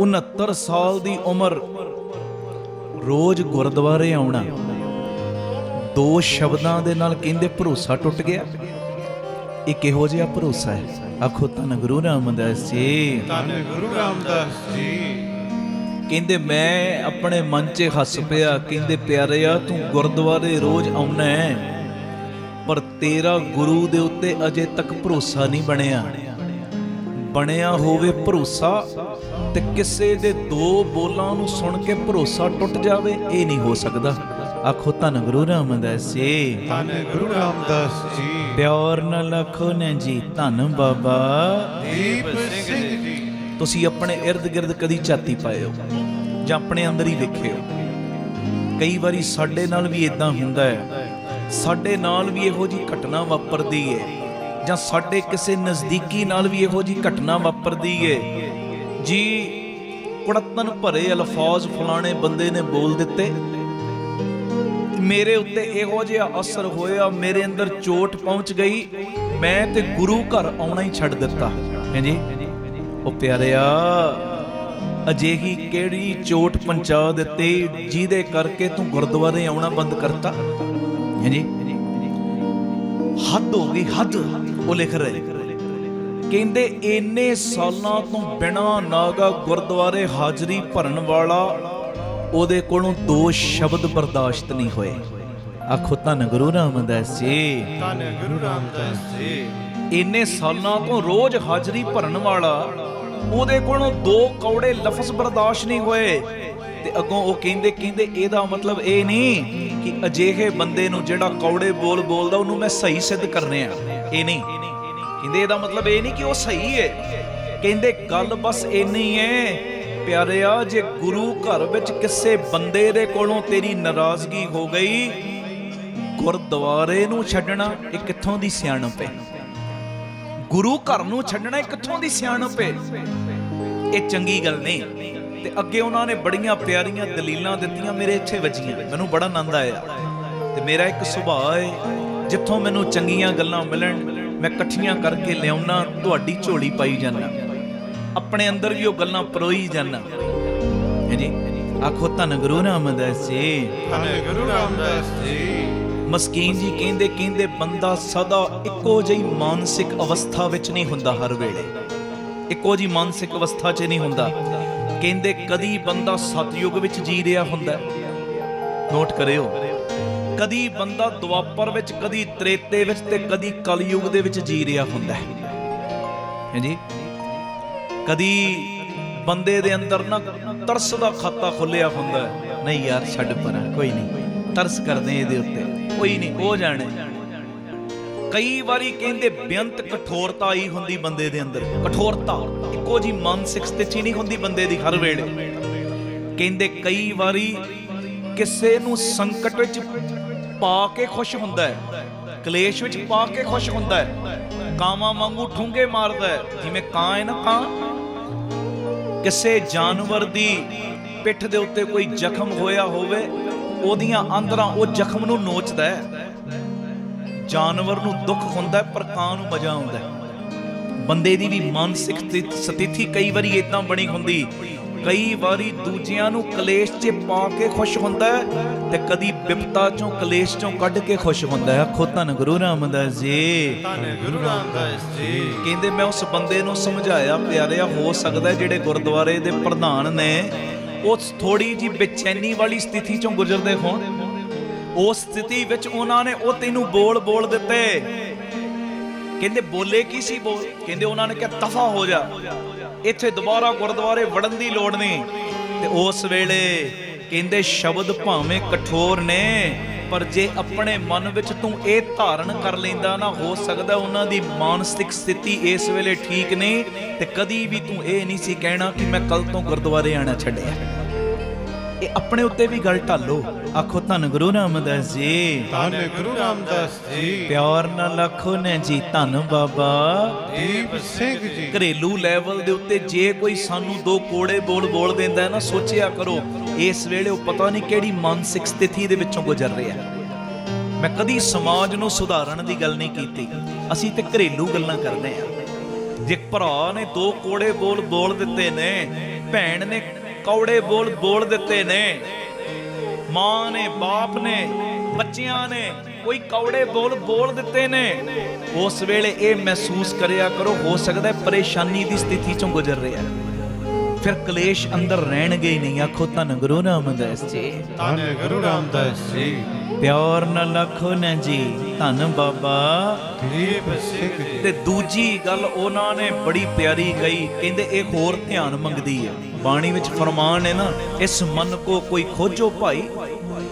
69 ਸਾਲ ਦੀ ਉਮਰ ਰੋਜ਼ ਗੁਰਦੁਆਰੇ ਆਉਣਾ। ਦੋ ਸ਼ਬਦਾਂ ਦੇ ਨਾਲ ਕਹਿੰਦੇ ਭਰੋਸਾ ਟੁੱਟ ਗਿਆ। ਇਹ ਕਿਹੋ ਜਿਹਾ ਭਰੋਸਾ ਹੈ। ਆਖੋ ਧੰਨ ਗੁਰੂ ਰਾਮਦਾਸ ਜੀ। ਧੰਨ ਗੁਰੂ ਰਾਮਦਾਸ ਜੀ। ਕਹਿੰਦੇ ਮੈਂ ਆਪਣੇ ਮਨ 'ਚ ਹੱਸ ਪਿਆ। ਕਹਿੰਦੇ ਪਿਆਰਿਆ ਤੂੰ ਗੁਰਦੁਆਰੇ ਰੋਜ਼ ਆਉਣਾ ਹੈ ਪਰ ਤੇਰਾ ਗੁਰੂ ਦੇ ਉੱਤੇ ਅਜੇ ਤੱਕ ਭਰੋਸਾ ਨਹੀਂ ਬਣਿਆ। ਬਣਿਆ ਹੋਵੇ ਭਰੋਸਾ ਤੇ ਕਿਸੇ ਦੇ ਦੋ ਬੋਲਾਂ ਨੂੰ ਸੁਣ ਕੇ ਭਰੋਸਾ ਟੁੱਟ ਜਾਵੇ ਇਹ ਨਹੀਂ ਹੋ ਸਕਦਾ। ਆਖੋ ਧੰਨ ਗੁਰੂ ਰਾਮਦਾਸ ਜੀ। ਧੰਨ ਗੁਰੂ ਰਾਮਦਾਸ ਜੀ। ਪਿਆਰ ਨਾਲ ਆਖੋ ਨੇ ਜੀ ਧੰਨ ਬਾਬਾ। ਦੀਪ ਸਿੰਘ ਜੀ। ਤੁਸੀਂ ਆਪਣੇ ird gird ਕਦੀ ਝਾਤੀ ਪਾਇਓ ਜਾਂ ਆਪਣੇ ਅੰਦਰ ਹੀ ਵੇਖਿਓ ਕਈ ਵਾਰੀ ਸਾਡੇ ਨਾਲ ਵੀ ਇਦਾਂ ਹੁੰਦਾ ਹੈ। ਸਾਡੇ ਨਾਲ ਵੀ ਇਹੋ ਜੀ ਘਟਨਾ ਵਾਪਰਦੀ ਹੈ ਜਾਂ ਸਾਡੇ ਕਿਸੇ ਨਜ਼ਦੀਕੀ ਨਾਲ ਵੀ ਇਹੋ ਜੀ ਘਟਨਾ ਵਾਪਰਦੀ ਹੈ ਜੀ, ਕੁੜਤਨ ਭਰੇ ਅਲਫਾਜ਼ ਫਲਾਣੇ ਬੰਦੇ ਨੇ ਬੋਲ ਦਿੱਤੇ। ਮੇਰੇ ਉੱਤੇ ਇਹੋ ਜਿਹਾ ਅਸਰ ਹੋਇਆ, ਮੇਰੇ ਅੰਦਰ ਚੋਟ ਪਹੁੰਚ ਗਈ, ਮੈਂ ਤੇ ਗੁਰੂ ਘਰ ਆਉਣਾ ਹੀ ਛੱਡ ਦਿੱਤਾ। ਹਾਂਜੀ ਉਹ ਪਿਆਰਿਆ, ਅਜਿਹੀ ਕਿਹੜੀ ਚੋਟ ਪਹੁੰਚਾ ਦਿੱਤੀ ਜਿਹਦੇ ਕਰਕੇ ਤੂੰ ਗੁਰਦੁਆਰੇ ਆਉਣਾ ਬੰਦ ਕਰਤਾ? ਹਾਂਜੀ? ਹੱਦ ਹੋ ਗਈ, ਹੱਦ, ਉਹ ਲਿਖ ਰਹੇ। ਕਹਿੰਦੇ, ਇੰਨੇ ਸਾਲਾਂ ਤੋਂ ਬਿਨਾ ਨਾਗਾ ਗੁਰਦੁਆਰੇ ਹਾਜ਼ਰੀ ਭਰਨ ਵਾਲਾ ਉਹਦੇ ਕੋਲੋਂ ਦੋ ਸ਼ਬਦ ਬਰਦਾਸ਼ਤ ਨਹੀਂ ਹੋਏ। ਆਖੋ, ਧੰਨ ਗੁਰੂ ਰਾਮਦਾਸ ਜੀ। ਧੰਨ ਗੁਰੂ ਰਾਮਦਾਸ ਜੀ। ਇੰਨੇ ਸਾਲਾਂ ਤੋਂ ਰੋਜ਼ ਹਾਜ਼ਰੀ ਭਰਨ ਵਾਲਾ, ਉਹਦੇ ਕੋਲੋਂ ਦੋ ਕੌੜੇ ਲਫ਼ਜ਼ ਬਰਦਾਸ਼ਤ ਨਹੀਂ ਹੋਏ। ਤੇ ਅੱਗੋਂ ਉਹ ਕਹਿੰਦੇ ਕਹਿੰਦੇ, ਇਹਦਾ ਮਤਲਬ ਇਹ ਨਹੀਂ ਕਿ ਅਜਿਹੇ ਬੰਦੇ ਨੂੰ ਜਿਹੜਾ ਕੌੜੇ ਬੋਲ ਬੋਲਦਾ, ਉਹਨੂੰ ਮੈਂ ਸਹੀ ਸਿੱਧ ਕਰਨੇ ਆ। ਇਹ ਨਹੀਂ। ਕਹਿੰਦੇ, ਇਹਦਾ ਮਤਲਬ ਇਹ ਨਹੀਂ ਕਿ ਉਹ ਸਹੀ ਹੈ ਕਹਿੰਦੇ, ਗੱਲ ਬਸ ਇੰਨੀ ਹੈ ਪਿਆਰਿਆ, ਜੇ ਗੁਰੂ ਘਰ ਵਿੱਚ ਕਿਸੇ ਬੰਦੇ ਦੇ ਕੋਲੋਂ ਤੇਰੀ ਨਾਰਾਜ਼ਗੀ ਹੋ ਗਈ, ਗੁਰਦੁਆਰੇ ਨੂੰ ਛੱਡਣਾ, ਇਹ ਕਿੱਥੋਂ ਦੀ ਸਿਆਣਪ ਹੈ ਗੁਰੂ ਘਰ ਨੂੰ ਛੱਡਣਾ ਕਿੱਥੋਂ ਦੀ ਸਿਆਣਪ ਹੈ ਇਹ ਚੰਗੀ ਗੱਲ ਨਹੀਂ। ਤੇ ਅੱਗੇ ਉਹਨਾਂ ਨੇ ਬੜੀਆਂ ਪਿਆਰੀਆਂ ਦਲੀਲਾਂ ਦਿੱਤੀਆਂ, ਮੇਰੇ ਇੱਥੇ ਵੱਜੀਆਂ। ਮੈਨੂੰ ਬੜਾ ਆਨੰਦ ਆਇਆ। ਤੇ ਮੇਰਾ ਇੱਕ ਸੁਭਾਅ ਹੈ ਜਿੱਥੋਂ ਮੈਨੂੰ ਚੰਗੀਆਂ ਗੱਲਾਂ ਮਿਲਣ, ਮੈਂ ਇਕੱਠੀਆਂ ਕਰਕੇ ਲਿਆਉਣਾ, ਤੁਹਾਡੀ ਝੋਲੀ ਪਾਈ ਜਾਣਾ ਆਪਣੇ ਅੰਦਰ ਵੀ ਉਹ ਗੱਲਾਂ ਪਰੋਈ ਜਾਣਾ ਹਾਂਜੀ ਆਖੋ, ਧੰਨ ਗੁਰੂ ਰਾਮਦਾਸ ਜੀ। ਧੰਨ ਗੁਰੂ ਰਾਮਦਾਸ ਜੀ। ਮਸਕੀਨ ਜੀ ਕਹਿੰਦੇ ਕਹਿੰਦੇ ਬੰਦਾ ਸਦਾ ਇੱਕੋ ਜਿਹੀ ਮਾਨਸਿਕ ਅਵਸਥਾ ਵਿੱਚ ਨਹੀਂ ਹੁੰਦਾ ਹਰ ਵੇਲੇ। ਇੱਕੋ ਜਿਹੀ ਮਾਨਸਿਕ ਅਵਸਥਾ 'ਚ ਨਹੀਂ ਹੁੰਦਾ। ਕਹਿੰਦੇ ਕਦੀ ਬੰਦਾ ਸਤਯੁਗ ਵਿੱਚ ਜੀ ਰਿਹਾ ਹੁੰਦਾ ਨੋਟ ਕਰਿਓ। ਕਦੀ ਬੰਦਾ ਦੁਆਪਰ ਵਿੱਚ, ਕਦੀ ਤ੍ਰੇਤੇ ਵਿੱਚ ਤੇ ਕਦੀ ਕਲਯੁਗ ਦੇ ਵਿੱਚ ਜੀ ਰਿਹਾ ਹੁੰਦਾ ਹੈ। ਹਾਂਜੀ ਕਦੀ ਬੰਦੇ ਦੇ ਅੰਦਰ ਨਾ ਤਰਸ ਦਾ ਖਾਤਾ ਖੁੱਲਿਆ ਹੁੰਦਾ ਨਹੀਂ ਯਾਰ, ਛੱਡ ਪਰਾਂ, ਕੋਈ ਨਹੀਂ। ਤਰਸ ਕਰਦੇ ਇਹਦੇ ਉੱਤੇ। ਕੋਈ ਨਹੀਂ, ਉਹ ਜਾਣੇ। ਕਈ ਵਾਰੀ ਕਹਿੰਦੇ ਬੇਅੰਤ ਕਠੋਰਤਾ ਆਈ ਹੁੰਦੀ ਬੰਦੇ ਦੇ ਅੰਦਰ। ਕਠੋਰਤਾ, ਇੱਕੋ ਜੀ ਮਾਨਸਿਕ ਸਥਿਤੀ ਨਹੀਂ ਹੁੰਦੀ ਬੰਦੇ ਦੀ ਹਰ ਵੇਲੇ। ਕਹਿੰਦੇ ਕਈ ਵਾਰੀ ਕਿਸੇ ਨੂੰ ਸੰਕਟ ਵਿੱਚ ਪਾ ਕੇ ਖੁਸ਼ ਹੁੰਦਾ ਹੈ, ਕਲੇਸ਼ ਵਿੱਚ ਪਾ ਕੇ ਖੁਸ਼ ਹੁੰਦਾ ਹੈ, ਕਾਵਾਂ ਵਾਂਗੂ ਠੁੰਗੇ ਮਾਰਦਾ ਹੈ, ਜਿਵੇਂ ਕਾਂ ਹੈ ਨਾ ਕਾਂ। ਕਿਸੇ ਜਾਨਵਰ ਦੀ ਪਿੱਠ ਦੇ ਉੱਤੇ ਕੋਈ ਜ਼ਖਮ ਹੋਇਆ ਹੋਵੇ ਉਹਦੀਆਂ ਅੰਦਰਾਂ ਉਹ ਜ਼ਖਮ ਨੂੰ ਨੋਚਦਾ ਹੈ। ਜਾਨਵਰ ਨੂੰ ਦੁੱਖ ਹੁੰਦਾ ਹੈ ਪਰ ਕਾਂ ਨੂੰ ਮਜ਼ਾ ਆਉਂਦਾ ਹੈ। ਬੰਦੇ ਦੀ ਵੀ ਮਾਨਸਿਕ ਸਥਿ- ਸਥਿਤੀ ਕਈ ਵਾਰੀ ਇਦਾਂ ਬਣੀ ਹੁੰਦੀ ਕਈ ਵਾਰੀ ਦੂਜਿਆਂ ਨੂੰ ਕਲੇਸ਼ 'ਚ ਪਾ ਕੇ ਖੁਸ਼ ਹੁੰਦਾ ਹੈ ਤੇ ਕਦੀ ਵਿਪਤਾ 'ਚੋਂ ਕਲੇਸ਼ 'ਚੋਂ ਕੱਢ ਕੇ ਖੁਸ਼ ਹੁੰਦਾ ਹੈ। ਆਖੋ ਧੰਨ ਗੁਰੂ ਰਾਮਦਾਸ ਜੀ। ਧੰਨ ਗੁਰੂ ਰਾਮਦਾਸ ਜੀ। ਕਹਿੰਦੇ ਮੈਂ ਉਸ ਬੰਦੇ ਨੂੰ ਸਮਝਾਇਆ ਪਿਆਰਿਆ ਹੋ ਸਕਦਾ ਜਿਹੜੇ ਗੁਰਦੁਆਰੇ ਦੇ ਪ੍ਰਧਾਨ ਨੇ ਉਹ ਥੋੜੀ ਜੀ ਬੇਚੈਨੀ ਵਾਲੀ ਸਥਿਤੀ ਚੋਂ ਗੁਜ਼ਰਦੇ ਹੋਣ। ਉਸ ਸਥਿਤੀ ਵਿੱਚ ਉਹਨਾਂ ਨੇ ਉਹ ਤੈਨੂੰ ਬੋਲ ਬੋਲ ਦਿੱਤੇ। ਕਹਿੰਦੇ, ਬੋਲੇ ਕੀ ਸੀ? ਬੋਲ ਕਹਿੰਦੇ ਉਹਨਾਂ ਨੇ ਕਿਹਾ, ਤਫਾ ਹੋ ਜਾ। ਇੱਥੇ ਦੁਬਾਰਾ ਗੁਰਦੁਆਰੇ ਵੜਨ ਦੀ ਲੋੜ ਨਹੀਂ। ਤੇ ਉਸ ਵੇਲੇ ਕਹਿੰਦੇ, ਸ਼ਬਦ ਭਾਵੇਂ ਕਠੋਰ ਨੇ ਪਰ ਜੇ ਆਪਣੇ ਮਨ ਵਿੱਚ ਤੂੰ ਇਹ ਧਾਰਨ ਕਰ ਲੈਂਦਾ ਨਾ, ਹੋ ਸਕਦਾ ਉਹਨਾਂ ਦੀ ਮਾਨਸਿਕ ਸਥਿਤੀ ਇਸ ਵੇਲੇ ਠੀਕ ਨਹੀਂ ਤੇ ਕਦੀ ਵੀ ਤੂੰ ਇਹ ਨਹੀਂ ਸੀ ਕਹਿਣਾ ਕਿ ਮੈਂ ਕੱਲ ਤੋਂ ਗੁਰਦੁਆਰੇ ਆਣਾ ਛੱਡਿਆ। ਇਹ ਆਪਣੇ ਉੱਤੇ ਵੀ ਗੱਲ ਢਾਲੋ। ਆਖੋ ਧੰਨ ਗੁਰੂ ਰਾਮਦਾਸ ਜੀ। ਧੰਨ ਗੁਰੂ ਰਾਮਦਾਸ ਜੀ। ਪਿਆਰ ਨਾਲ ਆਖੋ ਨੇ ਜੀ ਧੰਨ ਬਾਬਾ। ਦੀਪ ਸਿੰਘ ਜੀ। ਘਰੇਲੂ ਲੈਵਲ ਦੇ ਉੱਤੇ ਜੇ ਕੋਈ ਸਾਨੂੰ ਦੋ ਕੋੜੇ ਬੋਲ ਬੋਲ ਦਿੰਦਾ ਨਾ ਸੋਚਿਆ ਕਰੋ। ਇਸ ਵੇਲੇ ਉਹ ਪਤਾ ਨਹੀਂ ਕਿਹੜੀ ਮਾਨਸਿਕ ਸਥਿਤੀ ਦੇ ਵਿੱਚੋਂ ਗੁਜ਼ਰ ਰਿਹਾ ਹੈ। ਮੈਂ ਕਦੀ ਸਮਾਜ ਨੂੰ ਸੁਧਾਰਨ ਦੀ ਗੱਲ ਨਹੀਂ ਕੀਤੀ। ਅਸੀਂ ਤੇ ਘਰੇਲੂ ਗੱਲਾਂ ਕਰਦੇ ਹਾਂ। ਜੇ ਭਰਾ ਨੇ ਦੋ ਕੋੜੇ ਬੋਲ ਬੋਲ ਦਿੱਤੇ ਨੇ ਭੈਣ ਨੇ ਕੌੜੇ ਬੋਲ ਬੋਲ ਦਿੱਤੇ ਨੇ। ਮਾਂ ਨੇ ਬਾਪ ਨੇ ਬੱਚਿਆਂ ਨੇ ਕੋਈ ਕੌੜੇ ਬੋਲ ਬੋਲ ਦਿੱਤੇ ਨੇ। ਉਸ ਵੇਲੇ ਇਹ ਮਹਿਸੂਸ ਕਰਿਆ ਕਰੋ ਹੋ ਸਕਦਾ ਹੈ ਪਰੇਸ਼ਾਨੀ ਦੀ ਸਥਿਤੀ ਚੋਂ ਗੁਜ਼ਰ ਰਿਹਾ ਹੈ। ਫਿਰ ਕਲੇਸ਼ ਅੰਦਰ ਰਹਿਣਗੇ ਹੀ ਨਹੀਂ। ਆਖੋ ਧੰਨ ਗੁਰੂ ਰਾਮਦਾਸ ਜੀ। ਧੰਨ ਗੁਰੂ ਰਾਮਦਾਸ ਜੀ। ਪਿਆਰ ਨਾਲ ਆਖੋ ਨਾ ਜੀ ਧੰਨ ਬਾਬਾ। ਦੀਪ ਸਿੰਘ ਜੀ। ਤੇ ਦੂਜੀ ਗੱਲ ਉਹਨਾਂ ਨੇ ਬੜੀ ਪਿਆਰੀ ਕਹੀ ਕਹਿੰਦੇ ਇਹ ਹੋਰ ਧਿਆਨ ਮੰਗਦੀ ਹੈ। ਬਾਣੀ ਵਿੱਚ ਫਰਮਾਨ ਹੈ ਨਾ, ਇਸ ਮਨ ਕੋ ਕੋਈ ਖੋਜੋ ਭਾਈ।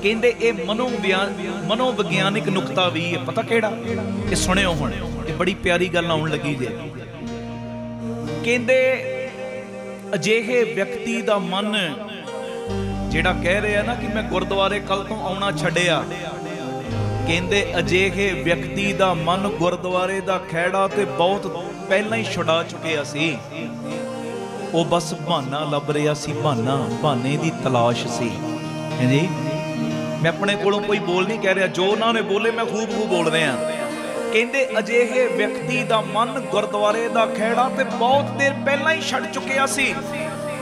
ਕਹਿੰਦੇ ਇਹ ਮਨੋ ਵਿਆਨ ਮਨੋ ਵਿਗਿਆਨਿਕ ਨੁਕਤਾ ਵੀ ਹੈ, ਪਤਾ ਕਿਹੜਾ? ਇਹ ਸੁਣਿਓ ਹੁਣ, ਇਹ ਬੜੀ ਪਿਆਰੀ ਗੱਲ ਆਉਣ ਲੱਗੀ ਜੇ। ਕਹਿੰਦੇ ਅਜਿਹੇ ਵਿਅਕਤੀ ਦਾ ਮਨ ਜਿਹੜਾ ਕਹਿ ਰਿਹਾ ਨਾ ਕਿ ਮੈਂ ਗੁਰਦੁਆਰੇ ਕੱਲ ਤੋਂ ਆਉਣਾ ਛੱਡਿਆ। ਕਹਿੰਦੇ ਅਜਿਹੇ ਵਿਅਕਤੀ ਦਾ ਮਨ ਗੁਰਦੁਆਰੇ ਦਾ ਖਹਿੜਾ ਤੇ ਬਹੁਤ ਪਹਿਲਾਂ ਹੀ ਛੁਡਾ ਚੁੱਕਿਆ ਸੀ। ਉਹ ਬਸ ਬਹਾਨਾ ਲੱਭ ਰਿਹਾ ਸੀ, ਬਹਾਨਾ, ਬਹਾਨੇ ਦੀ ਤਲਾਸ਼ ਸੀ। ਹਾਂਜੀ? ਮੈਂ ਆਪਣੇ ਕੋਲੋਂ ਕੋਈ ਬੋਲ ਨਹੀਂ ਕਹਿ ਰਿਹਾ। ਜੋ ਉਹਨਾਂ ਨੇ ਬੋਲੇ, ਮੈਂ ਖੂਬ ਖੂਬ ਬੋਲ ਰਿਹਾ। ਕਹਿੰਦੇ, ਅਜਿਹੇ ਵਿਅਕਤੀ ਦਾ ਮਨ ਗੁਰਦੁਆਰੇ ਦਾ ਖਹਿੜਾ ਤੇ ਬਹੁਤ ਦੇਰ ਪਹਿਲਾਂ ਹੀ ਛੱਡ ਚੁੱਕਿਆ ਸੀ।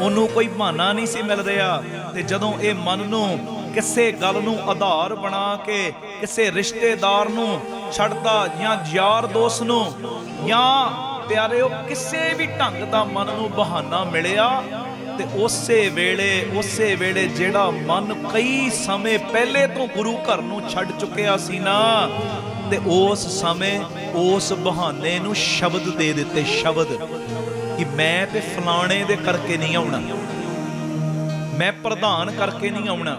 ਉਹਨੂੰ ਕੋਈ ਬਹਾਨਾ ਨਹੀਂ ਸੀ ਮਿਲ ਰਿਹਾ। ਤੇ ਜਦੋਂ ਇਹ ਮਨ ਨੂੰ ਕਿਸੇ ਗੱਲ ਨੂੰ ਆਧਾਰ ਬਣਾ ਕੇ ਕਿਸੇ ਰਿਸ਼ਤੇਦਾਰ ਨੂੰ ਛੱਡਦਾ ਜਾਂ ਯਾਰ ਦੋਸਤ ਨੂੰ ਜਾਂ ਪਿਆਰਿਓ, ਕਿਸੇ ਵੀ ਢੰਗ ਦਾ ਮਨ ਨੂੰ ਬਹਾਨਾ ਮਿਲਿਆ ਤੇ ਉਸੇ ਵੇਲੇ ਉਸੇ ਵੇਲੇ ਜਿਹੜਾ ਮਨ ਕਈ ਸਮੇਂ ਪਹਿਲੇ ਤੋਂ ਗੁਰੂ ਘਰ ਨੂੰ ਛੱਡ ਚੁੱਕਿਆ ਸੀ ਨਾ, ਤੇ ਉਸ ਸਮੇਂ ਉਸ ਬਹਾਨੇ ਨੂੰ ਸ਼ਬਦ ਦੇ ਦਿੱਤੇ, ਸ਼ਬਦ ਕਿ ਮੈਂ ਤੇ ਫਲਾਣੇ ਦੇ ਕਰਕੇ ਨਹੀਂ ਆਉਣਾ। ਮੈਂ ਪ੍ਰਧਾਨ ਕਰਕੇ ਨਹੀਂ ਆਉਣਾ।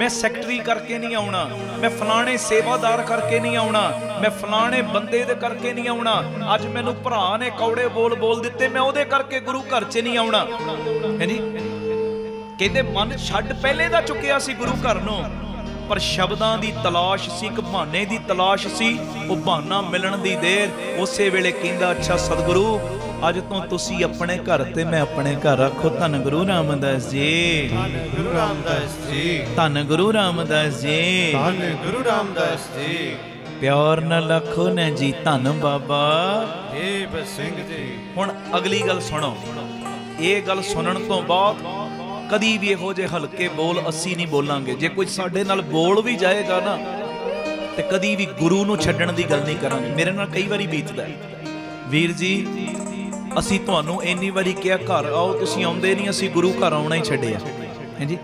ਮੈਂ ਸੈਕਟਰੀ ਕਰਕੇ ਨਹੀਂ ਆਉਣਾ, ਮੈਂ ਫਲਾਣੇ ਸੇਵਾਦਾਰ ਕਰਕੇ ਨਹੀਂ ਆਉਣਾ, ਮੈਂ ਫਲਾਣੇ ਬੰਦੇ ਦੇ ਕਰਕੇ ਨਹੀਂ ਆਉਣਾ। ਅੱਜ ਮੈਨੂੰ ਭਰਾ ਨੇ ਕੌੜੇ ਬੋਲ ਬੋਲ ਦਿੱਤੇ, ਮੈਂ ਉਹਦੇ ਕਰਕੇ ਗੁਰੂ ਘਰ 'ਚ ਨਹੀਂ ਆਉਣਾ। ਹੈਂਜੀ ਕਹਿੰਦੇ, ਮਨ ਛੱਡ ਪਹਿਲੇ ਦਾ ਚੁੱਕਿਆ ਸੀ ਗੁਰੂ ਘਰ ਨੂੰ ਪਰ ਸ਼ਬਦਾਂ ਦੀ ਤਲਾਸ਼ ਸੀ, ਇੱਕ ਬਹਾਨੇ ਦੀ ਤਲਾਸ਼ ਸੀ, ਉਹ ਬਹਾਨਾ ਮਿਲਣ ਦੀ ਦੇਰ, ਉਸੇ ਵੇਲੇ ਕਹਿੰਦਾ, ਅੱਛਾ ਸਤਿਗੁਰੂ ਅੱਜ ਤੋਂ ਤੁਸੀਂ ਆਪਣੇ ਘਰ ਤੇ ਮੈਂ ਆਪਣੇ ਘਰ ਆਖੋ ਧੰਨ ਗੁਰੂ ਰਾਮਦਾਸ ਜੀ। ਧੰਨ ਗੁਰੂ ਰਾਮਦਾਸ ਜੀ। ਧੰਨ ਗੁਰੂ ਰਾਮਦਾਸ ਜੀ। ਧੰਨ ਗੁਰੂ ਰਾਮਦਾਸ ਜੀ। ਪਿਆਰ ਨਾਲ ਆਖੋ ਨਾ ਜੀ। ਧੰਨ ਬਾਬਾ। ਦੀਪ ਸਿੰਘ ਜੀ। ਹੁਣ ਅਗਲੀ ਗੱਲ ਸੁਣੋ। ਇਹ ਗੱਲ ਸੁਣਨ ਤੋਂ ਬਾਅਦ ਕਦੀ ਵੀ ਇਹੋ ਜਿਹੇ ਹਲਕੇ ਬੋਲ ਅਸੀਂ ਨਹੀਂ ਬੋਲਾਂਗੇ। ਜੇ ਕੋਈ ਸਾਡੇ ਨਾਲ ਬੋਲ ਵੀ ਜਾਏਗਾ ਨਾ ਤੇ ਕਦੀ ਵੀ ਗੁਰੂ ਨੂੰ ਛੱਡਣ ਦੀ ਗੱਲ ਨਹੀਂ ਕਰਾਂਗੇ। ਮੇਰੇ ਨਾਲ ਕਈ ਵਾਰੀ ਬੀਤਦਾ ਹੈ। ਵੀਰ ਜੀ ਅਸੀਂ ਤੁਹਾਨੂੰ ਇੰਨੀ ਵਾਰੀ ਕਿਹਾ ਘਰ ਆਓ ਤੁਸੀਂ ਆਉਂਦੇ ਨਹੀਂ ਅਸੀਂ ਗੁਰੂ ਘਰ ਆਉਣਾ ਹੀ ਛੱਡਿਆ। ਹਾਂਜੀ?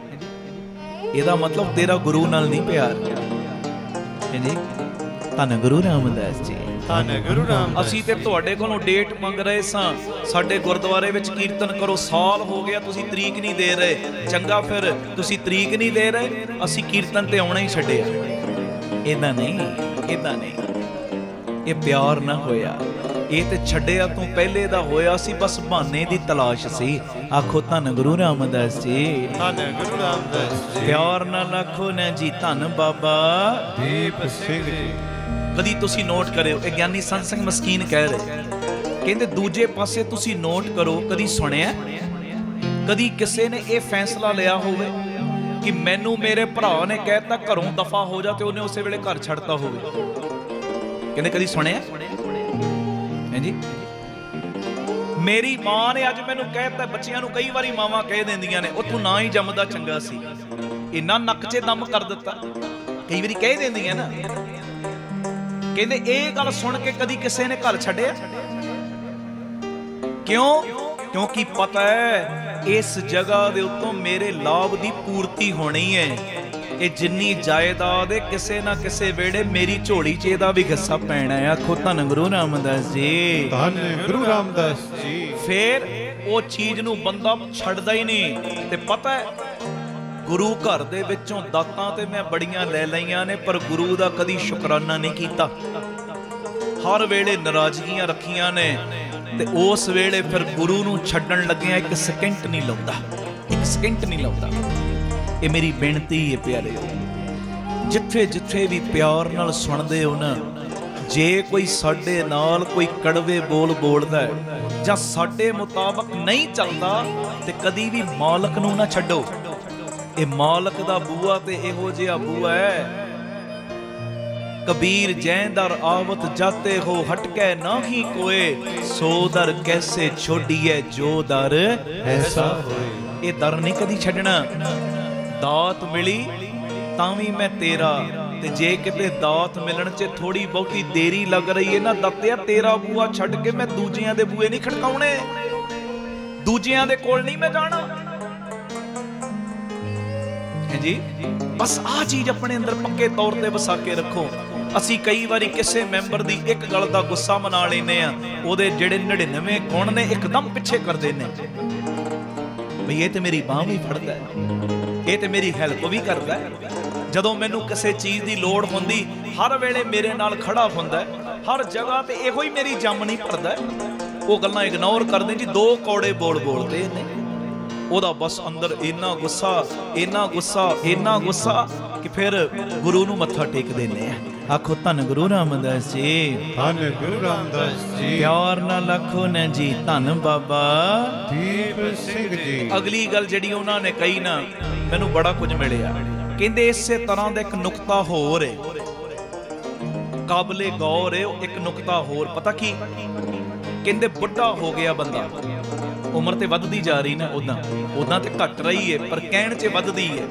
ਇਹਦਾ ਮਤਲਬ ਤੇਰਾ ਗੁਰੂ ਨਾਲ ਨਹੀਂ ਪਿਆਰ। ਹਾਂਜੀ? ਧੰਨ ਗੁਰੂ ਰਾਮਦਾਸ ਜੀ। ਧੰਨ ਗੁਰੂ ਰਾਮਦਾਸ ਅਸੀਂ ਤੇ ਤੁਹਾਡੇ ਕੋਲੋਂ ਡੇਟ ਮੰਗ ਰਹੇ ਸਾਂ। ਸਾਡੇ ਗੁਰਦੁਆਰੇ ਵਿੱਚ ਕੀਰਤਨ ਕਰੋ ਸਾਲ ਹੋ ਗਿਆ ਤੁਸੀਂ ਤਰੀਕ ਨਹੀਂ ਦੇ ਰਹੇ। ਚੰਗਾ ਫਿਰ ਤੁਸੀਂ ਤਰੀਕ ਨਹੀਂ ਦੇ ਰਹੇ ਅਸੀਂ ਕੀਰਤਨ ਤੇ ਆਉਣਾ ਹੀ ਛੱਡਿਆ। ਇਦਾਂ ਨਹੀਂ ਇਦਾਂ ਨਹੀਂ। ਇਹ ਪਿਆਰ ਨਾ ਹੋਇਆ। ਇਹ ਤੇ ਛੱਡਿਆ ਤੂੰ ਪਹਿਲੇ ਦਾ ਹੋਇਆ ਸੀ ਬਸ ਬਹਾਨੇ ਦੀ ਤਲਾਸ਼ ਸੀ। ਆਖੋ ਧੰਨ ਗੁਰੂ ਰਾਮਦਾਸ ਜੀ। ਧੰਨ ਗੁਰੂ ਰਾਮਦਾਸ ਜੀ। ਪਿਆਰ ਨਾਲ ਆਖੋ ਨਾ ਜੀ ਧੰਨ ਬਾਬਾ। ਦੀਪ ਸਿੰਘ ਜੀ। ਕਦੀ ਤੁਸੀਂ ਨੋਟ ਕਰਿਓ ਇਹ ਗਿਆਨੀ ਸੰਤ ਸਿੰਘ ਮਸਕੀਨ ਕਹਿ ਰਹੇ। ਕਹਿੰਦੇ ਦੂਜੇ ਪਾਸੇ ਤੁਸੀਂ ਨੋਟ ਕਰੋ ਕਦੀ ਸੁਣਿਆ? ਕਦੀ ਕਿਸੇ ਨੇ ਇਹ ਫੈਸਲਾ ਲਿਆ ਹੋਵੇ ਕਿ ਮੈਨੂੰ ਮੇਰੇ ਭਰਾ ਨੇ ਕਹਿਤਾ ਘਰੋਂ ਦਫਾ ਹੋ ਜਾ ਤੇ ਉਹਨੇ ਉਸੇ ਵੇਲੇ ਘਰ ਛੱਡਤਾ ਹੋਵੇ? ਕਹਿੰਦੇ ਕਦੀ ਸੁਣਿਆ? ਹਾਂਜੀ? ਮੇਰੀ ਮਾਂ ਨੇ ਅੱਜ ਮੈਨੂੰ ਕਹਿਤਾ, ਬੱਚਿਆਂ ਨੂੰ ਕਈ ਵਾਰੀ ਮਾਵਾਂ ਕਹਿ ਦਿੰਦੀਆਂ ਨੇ ਉਹ ਤੂੰ ਨਾ ਹੀ ਜੰਮਦਾ ਚੰਗਾ ਸੀ। ਇੰਨਾ ਨੱਕ 'ਚ ਦਮ ਕਰ ਦਿੱਤਾ। ਕਈ ਵਾਰੀ ਕਹਿ ਦਿੰਦੀਆਂ ਨਾ। ਕਹਿੰਦੇ, ਇਹ ਗੱਲ ਸੁਣ ਕੇ ਕਦੀ ਕਿਸੇ ਨੇ ਘਰ ਛੱਡਿਆ? ਕਿਉਂ? ਕਿਉਂਕਿ ਪਤਾ ਹੈ, ਇਸ ਜਗ੍ਹਾ ਦੇ ਉੱਤੋਂ ਮੇਰੇ ਲਾਭ ਦੀ ਪੂਰਤੀ ਹੋਣੀ ਹੈ। ਇਹ ਜਿੰਨੀ ਜਾਇਦਾਦ ਹੈ ਕਿਸੇ ਨਾ ਕਿਸੇ ਵੇੜੇ ਮੇਰੀ ਝੋਲੀ 'ਚ ਇਹਦਾ ਵੀ ਹਿੱਸਾ ਪੈਣਾ ਹੈ। ਆਖੋ ਧੰਨ ਗੁਰੂ ਰਾਮਦਾਸ ਜੀ। ਧੰਨ ਗੁਰੂ ਰਾਮਦਾਸ ਜੀ। ਫੇਰ ਉਹ ਚੀਜ਼ ਨੂੰ ਬੰਦਾ ਛੱਡਦਾ ਹੀ ਨਹੀਂ। ਤੇ ਪਤਾ ਹੈ ਗੁਰੂ ਘਰ ਦੇ ਵਿੱਚੋਂ ਦਾਤਾਂ ਤੇ ਮੈਂ ਬੜੀਆਂ ਲੈ ਲਈਆਂ ਨੇ ਪਰ ਗੁਰੂ ਦਾ ਕਦੀ ਸ਼ੁਕਰਾਨਾ ਨਹੀਂ ਕੀਤਾ। ਹਰ ਵੇਲੇ ਨਾਰਾਜ਼ਗੀਆਂ ਰੱਖੀਆਂ ਨੇ ਤੇ ਉਸ ਵੇਲੇ ਫਿਰ ਗੁਰੂ ਨੂੰ ਛੱਡਣ ਲੱਗਿਆ ਇੱਕ ਸਕਿੰਟ ਨਹੀਂ ਲਾਉਂਦਾ। ਇੱਕ ਸਕਿੰਟ ਨਹੀਂ ਲਾਉਂਦਾ। ਇਹ ਮੇਰੀ ਬੇਨਤੀ ਹੈ ਪਿਆਰਿਓ ਜਿੱਥੇ ਜਿੱਥੇ ਵੀ ਪਿਆਰ ਨਾਲ ਸੁਣਦੇ ਹੋ ਨਾ, ਜੇ ਕੋਈ ਸਾਡੇ ਨਾਲ ਕੋਈ ਕੜਵੇ ਬੋਲ ਬੋਲਦਾ ਹੈ ਜਾਂ ਸਾਡੇ ਮੁਤਾਬਕ ਨਹੀਂ ਚੱਲਦਾ, ਤੇ ਕਦੀ ਵੀ ਮਾਲਕ ਨੂੰ ਨਾ ਛੱਡੋ। ਇਹ ਮਾਲਕ ਦਾ ਬੂਆ ਤੇ ਇਹੋ ਜਿਹਾ ਬੂਆ ਹੈ। ਕਬੀਰ ਜੈਂਦਰ ਆਵਤ ਜਾਤੇ ਹੋ, ਹਟਕੇ ਨਾਹੀ ਕੋਏ, ਸੋ ਦਰ ਕੈਸੇ ਛੋਡੀਏ ਜੋ ਦਰ ਐਸਾ ਹੋਏ। ਇਹ ਦਰ ਨਹੀਂ ਕਦੀ ਛੱਡਣਾ। ਦਾਤ ਮਿਲੀ, ਤਾਂ ਵੀ ਮੈਂ ਤੇਰਾ। ਤੇ ਜੇ ਕਿਤੇ ਦਾਤ ਮਿਲਣ 'ਚ ਥੋੜੀ ਬਹੁਤੀ ਦੇਰੀ ਲੱਗ ਰਹੀ ਹੈ ਨਾ, ਦੱਤਿਆ ਤੇਰਾ ਬੂਆ ਛੱਡ ਕੇ ਮੈਂ ਦੂਜਿਆਂ ਦੇ ਬੂਏ ਨਹੀਂ ਖੜਕਾਉਣੇ। ਦੂਜਿਆਂ ਦੇ ਕੋਲ ਨਹੀਂ ਮੈਂ ਜਾਣਾ। ਹੈ ਜੀ? ਬਸ ਆਹ ਚੀਜ਼ ਆਪਣੇ ਅੰਦਰ ਪੱਕੇ ਤੌਰ ਤੇ ਵਸਾ ਕੇ ਰੱਖੋ। ਅਸੀਂ ਕਈ ਵਾਰੀ ਕਿਸੇ ਮੈਂਬਰ ਦੀ ਇੱਕ ਗੱਲ ਦਾ ਗੁੱਸਾ ਮਨਾ ਲੈਨੇ ਆ ਉਹਦੇ ਜਿਹੜੇ 99 ਗੁਣ ਨੇ, ਇੱਕਦਮ ਪਿੱਛੇ ਕਰ ਦਿੰਨੇ ਵੀ ਇਹ ਤੇ ਮੇਰੀ ਬਾਹ ਵੀ ਫੜਦਾ ਹੈ। ਇਹ ਤੇ ਮੇਰੀ ਹੈਲਪ ਵੀ ਕਰਦਾ ਹੈ। ਜਦੋਂ ਮੈਨੂੰ ਕਿਸੇ ਚੀਜ਼ ਦੀ ਲੋੜ ਹੁੰਦੀ, ਹਰ ਵੇਲੇ ਮੇਰੇ ਨਾਲ ਖੜਾ ਹੁੰਦਾ ਹੈ। ਹਰ ਜਗ੍ਹਾ ਤੇ ਇਹੋ ਹੀ ਮੇਰੀ ਜੰਮ ਨਹੀਂ ਭਰਦਾ ਉਹ ਗੱਲਾਂ ਇਗਨੋਰ ਕਰਦੇ ਜੀ, ਦੋ ਕੌੜੇ ਬੋਲ ਬੋਲਦੇ ਨੇ ਉਹਦਾ ਬਸ ਅੰਦਰ ਇੰਨਾ ਗੁੱਸਾ ਇੰਨਾ ਗੁੱਸਾ ਇੰਨਾ ਗੁੱਸਾ ਕਿ ਫਿਰ ਗੁਰੂ ਨੂੰ ਮੱਥਾ ਟੇਕ ਦਿੰਦੇ ਆ। ਆਖੋ ਧੰਨ ਗੁਰੂ ਰਾਮਦਾਸ ਜੀ। ਧੰਨ ਗੁਰੂ ਰਾਮਦਾਸ ਜੀ। ਪਿਆਰ ਨਾਲ ਆਖੋ ਨਾ ਜੀ ਧੰਨ ਬਾਬਾ। ਦੀਪ ਸਿੰਘ ਜੀ। ਅਗਲੀ ਗੱਲ ਜਿਹੜੀ ਉਹਨਾਂ ਨੇ ਕਹੀ ਨਾ ਮੈਨੂੰ ਬੜਾ ਕੁਝ ਮਿਲਿਆ। ਕਹਿੰਦੇ ਇਸੇ ਤਰ੍ਹਾਂ ਦਾ ਇੱਕ ਨੁਕਤਾ ਹੋਰ ਹੈ ਕਾਬਲੇ ਗੌਰ ਹੈ ਉਹ ਇੱਕ ਨੁਕਤਾ ਹੋਰ। ਪਤਾ ਕੀ? ਕਹਿੰਦੇ ਬੁੱਢਾ ਹੋ ਗਿਆ ਬੰਦਾ। ਉਮਰ ਤੇ ਵੱਧਦੀ ਜਾ ਰਹੀ ਨਾ ਉਦਾਂ ਉਦਾਂ ਤੇ ਘਟ ਰਹੀ ਹੈ ਪਰ ਕਹਿਣ 'ਚ ਵੱਧਦੀ ਹੈ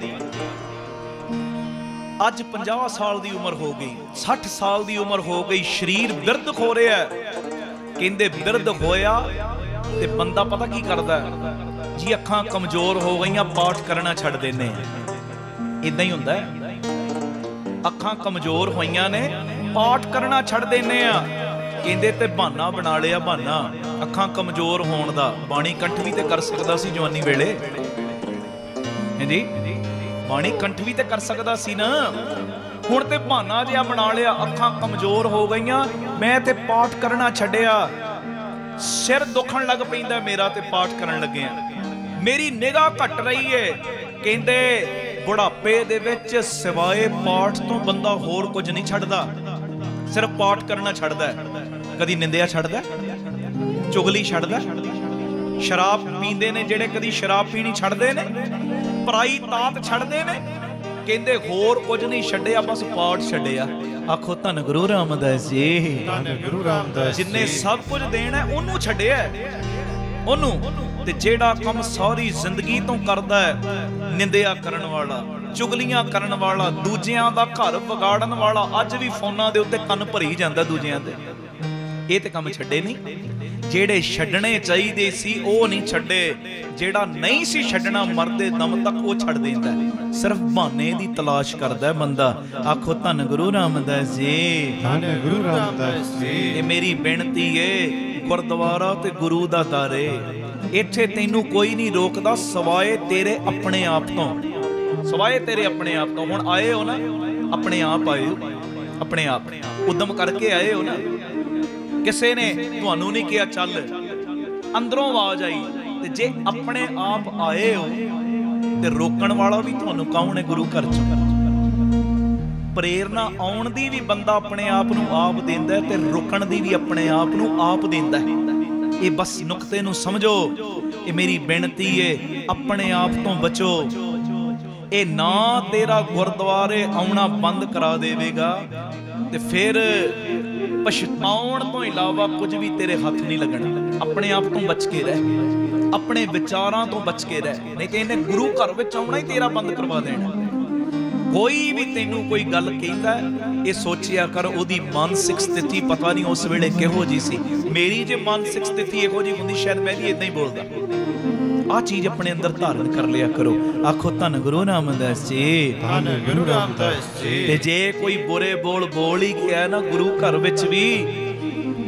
ਅੱਜ 50 ਸਾਲ ਦੀ ਉਮਰ ਹੋ ਗਈ 60 ਸਾਲ ਦੀ ਉਮਰ ਹੋ ਗਈ, ਸਰੀਰ ਬਿਰਧ ਹੋ ਰਿਹਾ ਕਹਿੰਦੇ ਬਿਰਧ ਹੋਇਆ ਤੇ ਬੰਦਾ ਪਤਾ ਕੀ ਕਰਦਾ ਜੀ ਅੱਖਾਂ ਕਮਜ਼ੋਰ ਹੋ ਗਈਆਂ, ਪਾਠ ਕਰਨਾ ਛੱਡ ਦਿੰਨੇ ਇਦਾਂ ਹੀ ਹੁੰਦਾ ਅੱਖਾਂ ਕਮਜ਼ੋਰ ਹੋਈਆਂ ਨੇ, ਪਾਠ ਕਰਨਾ ਛੱਡ ਦਿੰਨੇ ਆ ਕਹਿੰਦੇ ਤੇ ਬਹਾਨਾ ਬਣਾ ਲਿਆ, ਬਹਾਨਾ। ਅੱਖਾਂ ਕਮਜ਼ੋਰ ਹੋਣ ਦਾ, ਬਾਣੀ ਕੰਠ ਵੀ ਤੇ ਕਰ ਸਕਦਾ ਸੀ ਜਵਾਨੀ ਵੇਲੇ। ਹਾਂਜੀ? ਬਾਣੀ ਕੰਠ ਵੀ ਤੇ ਕਰ ਸਕਦਾ ਸੀ ਨਾ। ਹੁਣ ਤੇ ਬਹਾਨਾ ਜਿਹਾ ਬਣਾ ਲਿਆ, ਅੱਖਾਂ ਕਮਜ਼ੋਰ ਹੋ ਗਈਆਂ, ਮੈਂ ਤੇ ਪਾਠ ਕਰਨਾ ਛੱਡਿਆ। ਸਿਰ ਦੁਖਣ ਲੱਗ ਪੈਂਦਾ, ਮੇਰਾ ਤੇ ਪਾਠ ਕਰਨ ਲੱਗਿਆ। ਮੇਰੀ ਨਿਗਾਹ ਘਟ ਰਹੀ ਏ। ਕਹਿੰਦੇ, ਬੁਢਾਪੇ ਦੇ ਵਿੱਚ ਸਿਵਾਏ ਪਾਠ ਤੋਂ ਬੰਦਾ ਹੋਰ ਕੁਝ ਨਹੀਂ ਛੱਡਦਾ। ਸਿਰਫ ਪਾਠ ਕਰਨਾ ਛੱਡਦਾ ਕਦੀ ਨਿੰਦਿਆ ਛੱਡਦਾ ਚੁਗਲੀ ਛੱਡਦਾ ਸ਼ਰਾਬ ਪੀਂਦੇ ਨੇ ਜਿਹੜੇ ਕਦੀ ਸ਼ਰਾਬ ਪੀਣੀ ਛੱਡਦੇ ਨੇ? ਪਰਾਈ ਤਾਤ ਛੱਡਦੇ ਨੇ ਕਹਿੰਦੇ ਹੋਰ ਕੁਝ ਨਹੀਂ ਛੱਡਿਆ ਬਸ ਪਾਠ ਛੱਡਿਆ ਆਖੋ ਧੰਨ ਗੁਰੂ ਰਾਮਦਾਸ ਜੀ ਧੰਨ ਗੁਰੂ ਰਾਮਦਾਸ ਜਿੰਨੇ। ਸਭ ਕੁਝ ਦੇਣਾ ਹੈ, ਉਹਨੂੰ ਛੱਡਿਆ ਹੈ। ਉਹਨੂੰ ਤੇ ਜਿਹੜਾ ਕੰਮ ਸਾਰੀ ਜ਼ਿੰਦਗੀ ਤੋਂ ਕਰਦਾ ਹੈ ਨਿੰਦਿਆ ਕਰਨ ਵਾਲਾ ਚੁਗਲੀਆਂ ਕਰਨ ਵਾਲਾ ਦੂਜਿਆਂ ਦਾ ਘਰ ਵਿਗਾੜਨ ਵਾਲਾ ਅੱਜ ਵੀ ਫੋਨਾਂ ਦੇ ਉੱਤੇ ਕੰਨ ਭਰੀ ਜਾਂਦਾ ਦੂਜਿਆਂ ਦੇ ਇਹ ਤੇ ਕੰਮ ਛੱਡੇ ਨਹੀਂ। ਜਿਹੜੇ ਛੱਡਣੇ ਚਾਹੀਦੇ ਸੀ ਉਹ ਨਹੀਂ ਛੱਡੇ। ਜਿਹੜਾ ਨਹੀਂ ਸੀ ਛੱਡਣਾ ਮਰਦੇ ਦਮ ਤੱਕ ਉਹ ਛੱਡ ਦਿੰਦਾ। ਸਿਰਫ ਬਹਾਨੇ ਦੀ ਤਲਾਸ਼ ਕਰਦਾ ਹੈ ਬੰਦਾ। ਆਖੋ ਧੰਨ ਗੁਰੂ ਰਾਮਦਾਸ ਜੀ। ਧੰਨ ਗੁਰੂ ਰਾਮਦਾਸ ਜੀ। ਇਹ ਮੇਰੀ ਬੇਨਤੀ ਏ ਗੁਰਦੁਆਰਾ ਤੇ ਗੁਰੂ ਦਾ ਦਰ ਇੱਥੇ ਤੈਨੂੰ ਕੋਈ ਨਹੀਂ ਰੋਕਦਾ ਸਵਾਏ ਤੇਰੇ ਆਪਣੇ ਆਪ ਤੋਂ। ਸਵਾਏ ਤੇਰੇ ਆਪਣੇ ਆਪ ਤੋਂ। ਹੁਣ ਆਏ ਹੋ ਨਾ ਆਪਣੇ ਆਪ ਆਏ ਆਪਣੇ ਆਪ। ਉਦਮ ਕਰਕੇ ਆਏ ਹੋ ਨਾ। ਕਿਸੇ ਨੇ ਤੁਹਾਨੂੰ ਨਹੀਂ ਕਿਹਾ, ਚੱਲ। ਅੰਦਰੋਂ ਆਵਾਜ਼ ਆਈ ਤੇ ਜੇ ਆਪਣੇ ਆਪ ਆਏ ਹੋ ਤੇ ਰੋਕਣ ਵਾਲਾ ਵੀ ਤੁਹਾਨੂੰ ਕੌਣ ਹੈ ਗੁਰੂ ਘਰ ਚ? ਪ੍ਰੇਰਣਾ ਆਉਣ ਦੀ ਵੀ ਬੰਦਾ ਆਪਣੇ ਆਪ ਨੂੰ ਆਪ ਦਿੰਦਾ ਤੇ ਰੁਕਣ ਦੀ ਵੀ ਆਪਣੇ ਆਪ ਨੂੰ ਆਪ ਦਿੰਦਾ ਇਹ ਬਸ ਨੁਕਤੇ ਨੂੰ ਸਮਝੋ, ਇਹ ਮੇਰੀ ਬੇਨਤੀ ਏ ਆਪਣੇ ਆਪ ਤੋਂ ਬਚੋ। ਇਹ ਨਾ ਤੇਰਾ ਗੁਰਦੁਆਰੇ ਆਉਣਾ ਬੰਦ ਕਰਾ ਦੇਵੇਗਾ ਤੇ ਫਿਰ ਪਛਤਾਉਣ ਤੋਂ ਇਲਾਵਾ ਕੁਝ ਵੀ ਤੇਰੇ ਹੱਥ ਨਹੀਂ ਲੱਗਣਾ। ਆਪਣੇ ਆਪ ਤੋਂ ਬਚ ਕੇ ਰਹਿ। ਆਪਣੇ ਵਿਚਾਰਾਂ ਤੋਂ ਬਚ ਕੇ ਰਹਿ। ਨਹੀਂ ਤੇ ਇਹਨੇ ਗੁਰੂ ਘਰ ਵਿੱਚ ਆਉਣਾ ਹੀ ਤੇਰਾ ਬੰਦ ਕਰਵਾ ਦੇਣਾ। ਕੋਈ ਵੀ ਤੈਨੂੰ ਕੋਈ ਗੱਲ ਕਹਿੰਦਾ ਇਹ ਸੋਚਿਆ ਕਰ, ਉਹਦੀ ਮਾਨਸਿਕ ਸਥਿਤੀ ਪਤਾ ਨਹੀਂ ਉਸ ਵੇਲੇ ਕਿਹੋ ਜੀ ਸੀ। ਮੇਰੀ ਜੇ ਮਾਨਸਿਕ ਸਥਿਤੀ ਇਹੋ ਜੀ ਹੁੰਦੀ, ਸ਼ਾਇਦ ਮੈਂ ਵੀ ਇਦਾਂ ਹੀ ਬੋਲਦਾ। ਆ ਚੀਜ਼ ਆਪਣੇ ਅੰਦਰ ਧਾਰਨ ਕਰ ਲਿਆ ਕਰੋ। ਆਖੋ ਧੰਨ ਗੁਰੂ ਰਾਮਦਾਸ ਜੀ। ਧੰਨ ਗੁਰੂ ਰਾਮਦਾਸ ਤੇ ਜੀ ਜੇ ਕੋਈ ਬੁਰੇ ਬੋਲ ਬੋਲ ਹੀ ਗਿਆ ਨਾ ਗੁਰੂ ਘਰ ਵਿੱਚ ਵੀ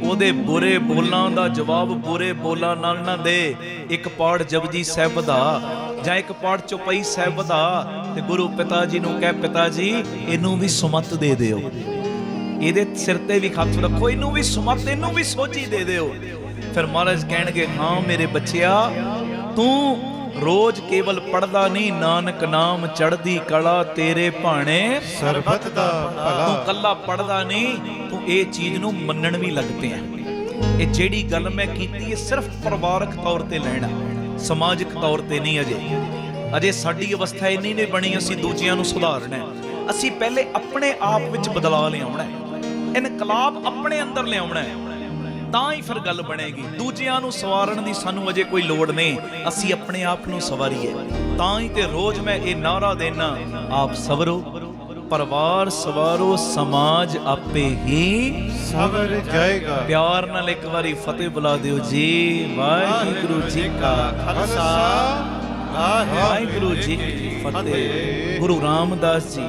ਉਹਦੇ ਬੁਰੇ ਬੋਲਾਂ ਦਾ ਜਵਾਬ ਬੁਰੇ ਬੋਲਾਂ ਨਾਲ ਨਾ ਦੇ। ਇੱਕ ਪਾੜ ਜਪਜੀ ਸਾਹਿਬ ਦਾ ਜਾਂ ਇੱਕ ਪਾੜ ਚੁਪਈ ਸਾਹਿਬ ਦਾ ਤੇ ਗੁਰੂ ਪਿਤਾ ਜੀ ਨੂੰ ਕਹਿ ਪਿਤਾ ਜੀ ਇਹਨੂੰ ਵੀ ਸੁਮਤ ਦੇ ਦਿਓ। ਇਹਦੇ ਸਿਰ ਤੇ ਵੀ ਹੱਥ ਰੱਖੋ ਇਹਨੂੰ ਵੀ ਸੁਮਤ ਇਹਨੂੰ ਵੀ ਸੋਝੀ ਦੇ ਦਿਓ। ਫਿਰ ਮਹਾਰਾਜ ਕਹਿਣਗੇ ਹਾਂ ਮੇਰੇ ਬੱਚਿਆ ਤੂੰ ਰੋਜ਼ ਕੇਵਲ ਪੜਦਾ ਨਹੀਂ ਨਾਨਕ ਨਾਮ ਚੜਦੀ ਕਲਾ ਤੇਰੇ ਭਾਣੇ। ਸਰਬਤ ਦਾ ਤੂੰ ਭਲਾ ਕੱਲਾ ਪੜਦਾ ਨਹੀਂ ਤੂੰ ਇਹ ਚੀਜ਼ ਨੂੰ ਮੰਨਣ ਵੀ ਲੱਗ ਪਿਆ ਇਹ ਜਿਹੜੀ ਗੱਲ ਮੈਂ ਕੀਤੀ ਹੈ ਸਿਰਫ ਪਰਿਵਾਰਕ ਤੌਰ ਤੇ ਲੈਣਾ ਸਮਾਜਿਕ ਤੌਰ ਤੇ ਨਹੀਂ ਅਜੇ। ਅਜੇ ਸਾਡੀ ਅਵਸਥਾ ਇੰਨੀ ਨਹੀਂ ਬਣੀ ਅਸੀਂ ਦੂਜਿਆਂ ਨੂੰ ਸੁਧਾਰਨਾ। ਅਸੀਂ ਪਹਿਲੇ ਆਪਣੇ ਆਪ ਵਿੱਚ ਬਦਲਾਅ ਲਿਆਉਣਾ ਹੈ। ਇਨਕਲਾਬ ਆਪਣੇ ਅੰਦਰ ਲਿਆਉਣਾ ਹੈ। ਤਾਂ ਹੀ ਫਿਰ ਗੱਲ ਬਣੇਗੀ। ਦੂਜਿਆਂ ਨੂੰ ਸਵਾਰਨ ਦੀ ਸਾਨੂੰ ਅਜੇ ਕੋਈ ਲੋੜ ਨਹੀਂ। ਅਸੀਂ ਆਪਣੇ ਆਪ ਨੂੰ ਸਵਾਰੀਏ। ਤਾਂ ਹੀ ਤੇ ਰੋਜ਼ ਮੈਂ ਇਹ ਨਾਰਾ ਦੇਣਾ ਆਪ ਸਵਰੋ। ਪਰਿਵਾਰ ਸਵਾਰੋ ਸਮਾਜ ਆਪੇ ਹੀ ਸਬਰ ਜਾਏਗਾ। ਪਿਆਰ ਨਾਲ ਇੱਕ ਵਾਰੀ ਫਤਿਹ ਬੁਲਾ ਦਿਓ ਜੀ। ਵਾਹਿਗੁਰੂ ਜੀ ਕਾ ਖਾਲਸਾ। ਵਾਹਿਗੁਰੂ ਜੀ ਕੀ ਫਤਿਹ। ਗੁਰੂ ਰਾਮਦਾਸ ਜੀ।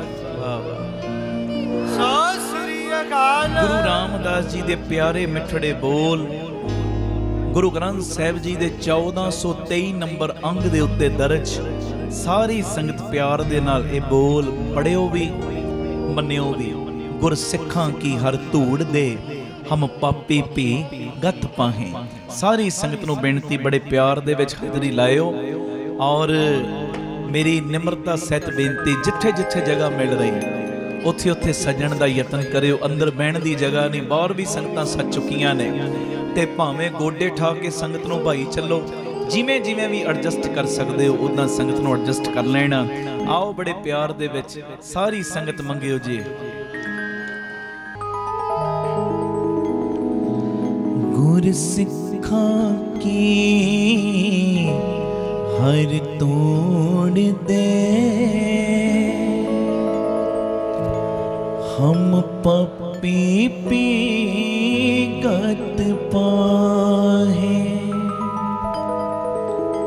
ਅਕਾਲ। ਗੁਰੂ ਰਾਮਦਾਸ ਜੀ ਦੇ ਪਿਆਰੇ ਮਿੱਠੜੇ ਬੋਲ। ਗੁਰੂ ਗ੍ਰੰਥ ਸਾਹਿਬ ਜੀ ਦੇ 1423 ਨੰਬਰ ਅੰਗ ਦੇ ਉੱਤੇ ਦਰਜ। ਸਾਰੀ ਸੰਗਤ ਪਿਆਰ ਦੇ ਨਾਲ ਇਹ ਬੋਲ ਪੜਿਓ ਵੀ, ਮੰਨਿਓ ਵੀ। ਗੁਰ ਸਿੱਖਾਂ ਕੀ ਹਰ ਧੂੜ ਦੇ, ਹਮ ਪਾਪੀ ਪੀ ਗਤ ਪਾਹੇ। ਸਾਰੀ ਸੰਗਤ ਨੂੰ ਬੇਨਤੀ ਬੜੇ ਪਿਆਰ ਦੇ ਵਿੱਚ ਹਾਜ਼ਰੀ ਲਾਇਓ। ਔਰ ਮੇਰੀ ਨਿਮਰਤਾ ਸਹਿਤ ਬੇਨਤੀ ਜਿੱਥੇ ਜਿੱਥੇ ਜਗ੍ਹਾ ਮਿਲ ਰਹੀ ਹੈ ਉੱਥੇ ਉੱਥੇ ਸੱਜਣ ਦਾ ਯਤਨ ਕਰਿਓ, ਅੰਦਰ ਬਹਿਣ ਦੀ ਜਗ੍ਹਾ ਨਹੀਂ, ਬਾਹਰ ਵੀ ਸੰਗਤਾਂ ਸੱਜ ਚੁੱਕੀਆਂ ਨੇ। ਤੇ ਭਾਵੇਂ ਗੋਡੇ ਠਾ ਕੇ ਸੰਗਤ ਨੂੰ ਭਾਈ ਚੱਲੋ, ਜਿਵੇਂ ਜਿਵੇਂ ਵੀ ਐਡਜਸਟ ਕਰ ਸਕਦੇ ਹੋ ਉਦਾਂ ਸੰਗਤ ਨੂੰ ਐਡਜਸਟ ਕਰ ਲੈਣਾ। ਆਓ ਬੜੇ ਪਿਆਰ ਦੇ ਵਿੱਚ ਸਾਰੀ ਸੰਗਤ ਮੰਗਿਓ ਜੀ। ਗੁਰ ਸਿੱਖਾਂ ਕੀ ਹਰ ਤੋੜ ਦੇ? ਹਮ ਪਪੀ ਪੀ ਗਤ ਪਾਹੇ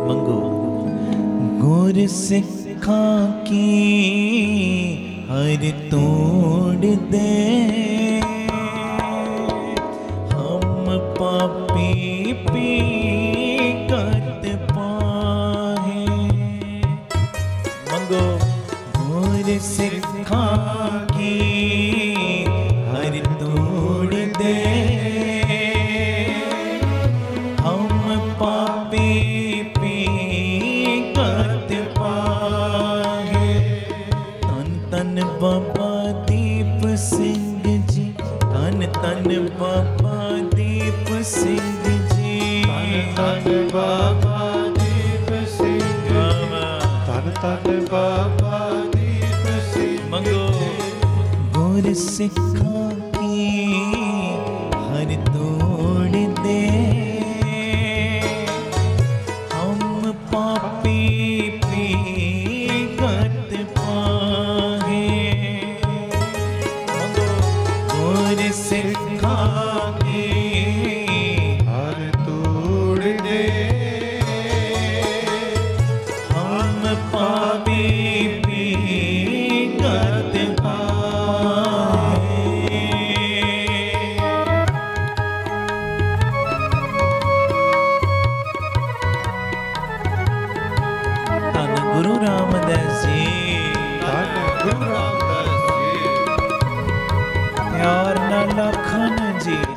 ਮੰਗੋ ਗੁਰ ਸਿੱਖਾਂ ਕੀ ਹਰ ਤੋੜ ਦੇ ਗੁਰ ਪਿਆਰ ਨਾਲ ਲਖਨ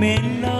melody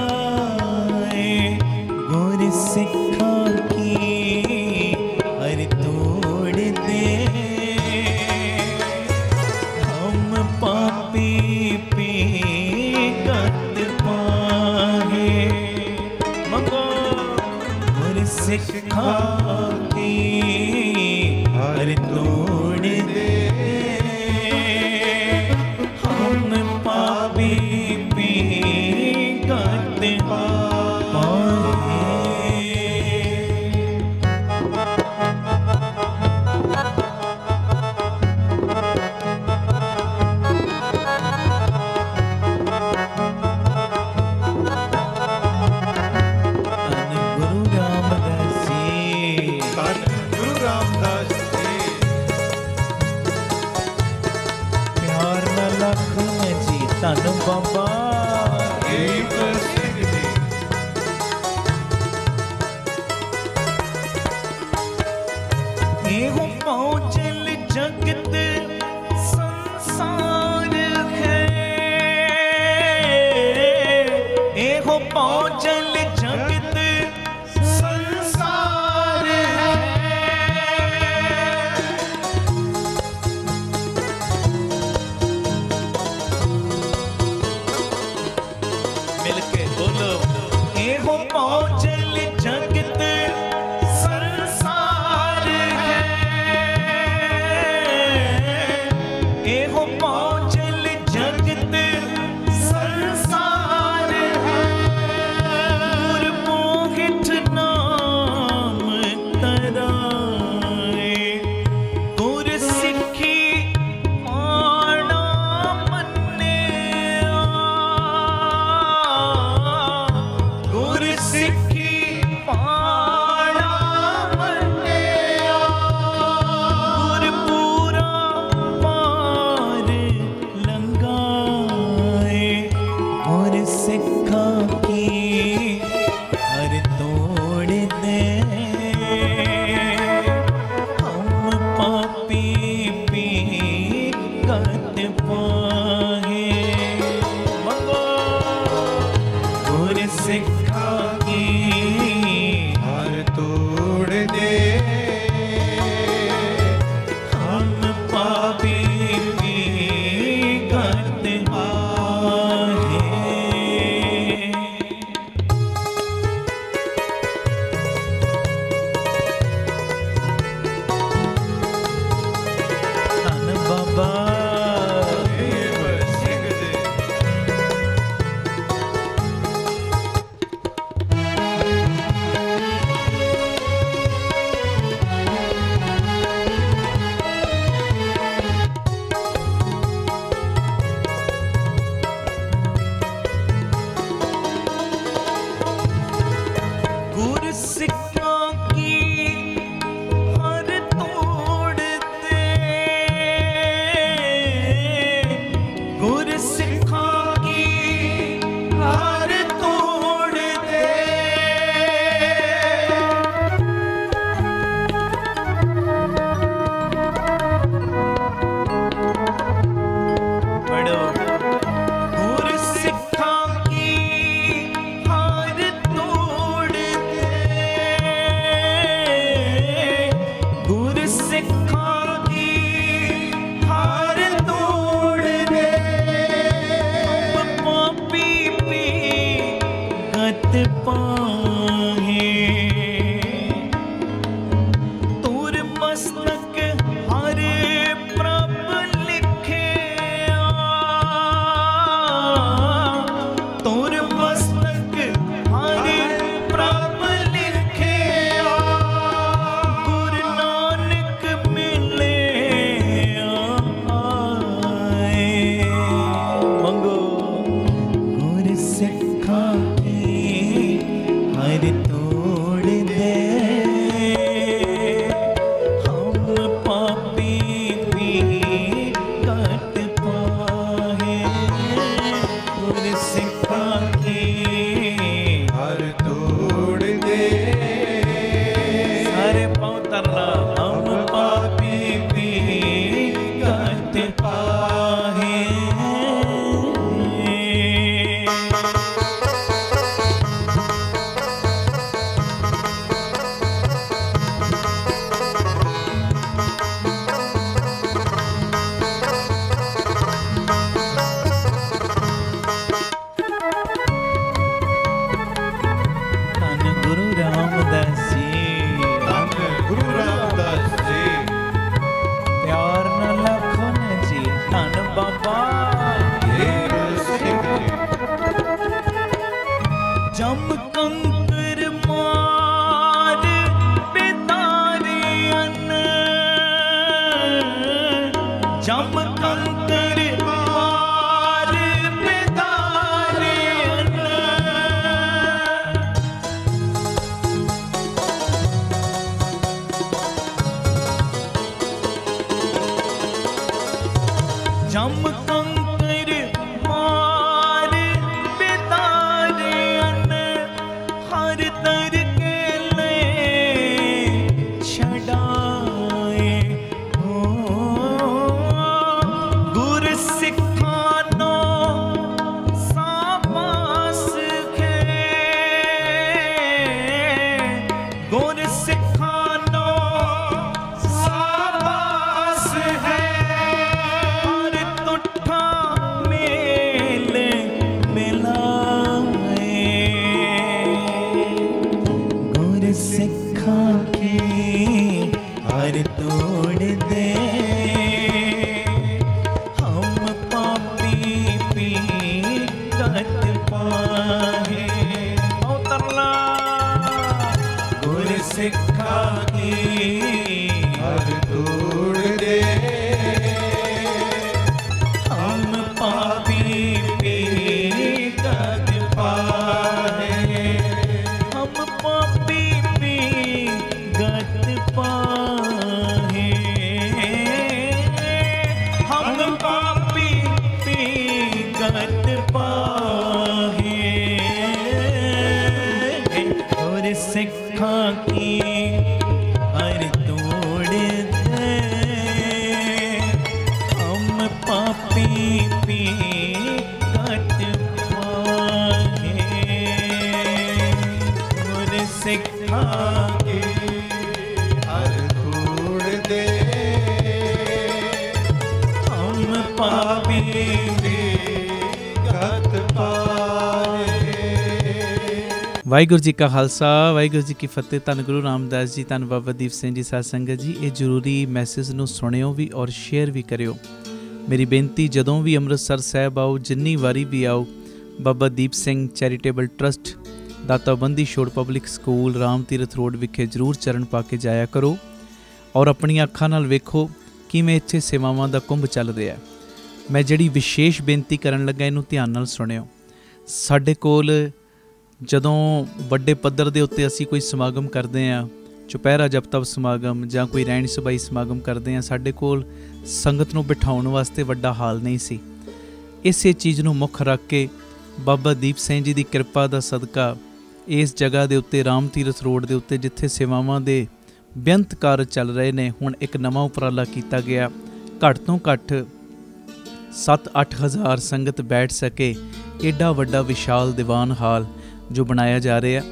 ਵਾਹਿਗੁਰੂ ਜੀ ਕਾ ਖਾਲਸਾ, ਵਾਹਿਗੁਰੂ ਜੀ ਕੀ ਫਤਿਹ। ਧੰਨ ਗੁਰੂ ਰਾਮਦਾਸ ਜੀ, ਧੰਨ ਬਾਬਾ ਦੀਪ ਸਿੰਘ ਜੀ, ਸਾਧ ਸੰਗਤ ਜੀ, ਇਹ ਜ਼ਰੂਰੀ ਮੈਸੇਜ ਨੂੰ ਸੁਣਿਓ ਵੀ ਔਰ ਸ਼ੇਅਰ ਵੀ ਕਰਿਓ। ਮੇਰੀ ਬੇਨਤੀ, ਜਦੋਂ ਵੀ ਅੰਮ੍ਰਿਤਸਰ ਸਾਹਿਬ ਆਓ, ਜਿੰਨੀ ਵਾਰੀ ਵੀ ਆਓ, Baba Deep Singh charitable trust Data Bandi Chhor public school Ram Tirath road ਵਿਖੇ ਜ਼ਰੂਰ ਚਰਨ ਪਾ ਕੇ ਜਾਇਆ ਕਰੋ ਔਰ ਆਪਣੀਆਂ ਅੱਖਾਂ ਨਾਲ ਵੇਖੋ ਕਿਵੇਂ ਇੱਥੇ ਸੇਵਾਵਾਂ ਦਾ ਕੁੰਭ ਚੱਲ ਰਿਹਾ ਹੈ। ਮੈਂ ਜਿਹੜੀ ਵਿਸ਼ੇਸ਼ ਬੇਨਤੀ ਕਰਨ ਲੱਗਾ, ਇਹਨੂੰ ਧਿਆਨ ਨਾਲ ਸੁਣਿਓ। ਸਾਡੇ ਕੋਲ ਜਦੋਂ ਵੱਡੇ ਪੱਧਰ ਦੇ ਉੱਤੇ ਅਸੀਂ ਕੋਈ ਸਮਾਗਮ ਕਰਦੇ ਆ ਚੁਪਹਿਰਾ ਜਪਤਪ ਸਮਾਗਮ ਜਾਂ ਕੋਈ ਰਹਿਣ ਸਭਾਈ ਸਮਾਗਮ ਕਰਦੇ ਆ ਸਾਡੇ ਕੋਲ ਸੰਗਤ ਨੂੰ ਬਿਠਾਉਣ ਵਾਸਤੇ ਵੱਡਾ ਹਾਲ ਨਹੀਂ ਸੀ। ਇਸੇ ਚੀਜ਼ ਨੂੰ ਮੁੱਖ ਰੱਖ ਕੇ ਬਾਬਾ ਦੀਪ ਸਿੰਘ ਜੀ ਦੀ ਕਿਰਪਾ ਦਾ ਸਦਕਾ ਇਸ ਜਗ੍ਹਾ ਦੇ ਉੱਤੇ ਰਾਮ ਤੀਰਥ ਰੋਡ ਦੇ ਉੱਤੇ ਜਿੱਥੇ ਸੇਵਾਵਾਂ ਦੇ ਬੇਅੰਤ ਕਾਰਜ ਚੱਲ ਰਹੇ ਨੇ, ਹੁਣ ਇੱਕ ਨਵਾਂ ਉਪਰਾਲਾ ਕੀਤਾ ਗਿਆ। ਘੱਟ ਤੋਂ ਘੱਟ 7-8 ਹਜ਼ਾਰ ਸੰਗਤ ਬੈਠ ਸਕੇ। ਏਡਾ ਵੱਡਾ ਵਿਸ਼ਾਲ ਦੀਵਾਨ ਹਾਲ ਜੋ ਬਣਾਇਆ ਜਾ ਰਿਹਾ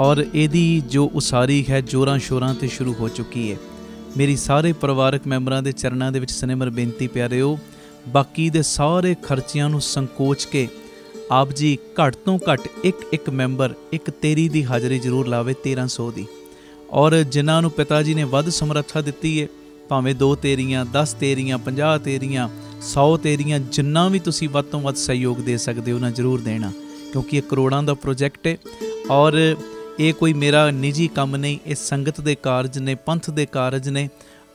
ਔਰ ਇਹਦੀ ਜੋ ਉਸਾਰੀ ਹੈ ਜੋਰਾਂ ਸ਼ੋਰਾਂ ਤੇ ਸ਼ੁਰੂ ਹੋ ਚੁੱਕੀ ਹੈ। ਮੇਰੀ ਸਾਰੇ ਪਰਿਵਾਰਕ ਮੈਂਬਰਾਂ ਦੇ ਚਰਨਾਂ ਦੇ ਵਿੱਚ ਸਨੇਮਰ ਬੇਨਤੀ ਪਿਆਰਿਓ, ਬਾਕੀ ਦੇ ਸਾਰੇ ਖਰਚਿਆਂ ਨੂੰ ਸੰਕੋਚ ਕੇ ਆਪ ਜੀ ਘੱਟ ਤੋਂ ਘੱਟ ਇੱਕ ਇੱਕ ਮੈਂਬਰ ਇੱਕ ਤੇਰੀ ਦੀ ਹਾਜ਼ਰੀ ਜ਼ਰੂਰ ਲਾਵੇ 1300 ਦੀ। ਔਰ ਜਿਨ੍ਹਾਂ ਨੂੰ ਪਿਤਾ ਜੀ ਨੇ ਵੱਧ ਸਮਰੱਥਾ ਦਿੱਤੀ ਹੈ ਭਾਵੇਂ 2 ਤੇਰੀਆਂ 10 ਤੇਰੀਆਂ 50 ਤੇਰੀਆਂ 100 ਤੇਰੀਆਂ, ਜਿੰਨਾ ਵੀ ਤੁਸੀਂ ਵੱਧ ਤੋਂ ਵੱਧ ਸਹਿਯੋਗ ਦੇ ਸਕਦੇ ਹੋ ਨਾ ਜ਼ਰੂਰ ਦੇਣਾ, ਕਿਉਂਕਿ ਇਹ ਕਰੋੜਾਂ ਦਾ ਪ੍ਰੋਜੈਕਟ ਹੈ ਔਰ ਇਹ ਕੋਈ ਮੇਰਾ ਨਿੱਜੀ ਕੰਮ ਨਹੀਂ, ਇਹ ਸੰਗਤ ਦੇ ਕਾਰਜ ਨੇ, ਪੰਥ ਦੇ ਕਾਰਜ ਨੇ,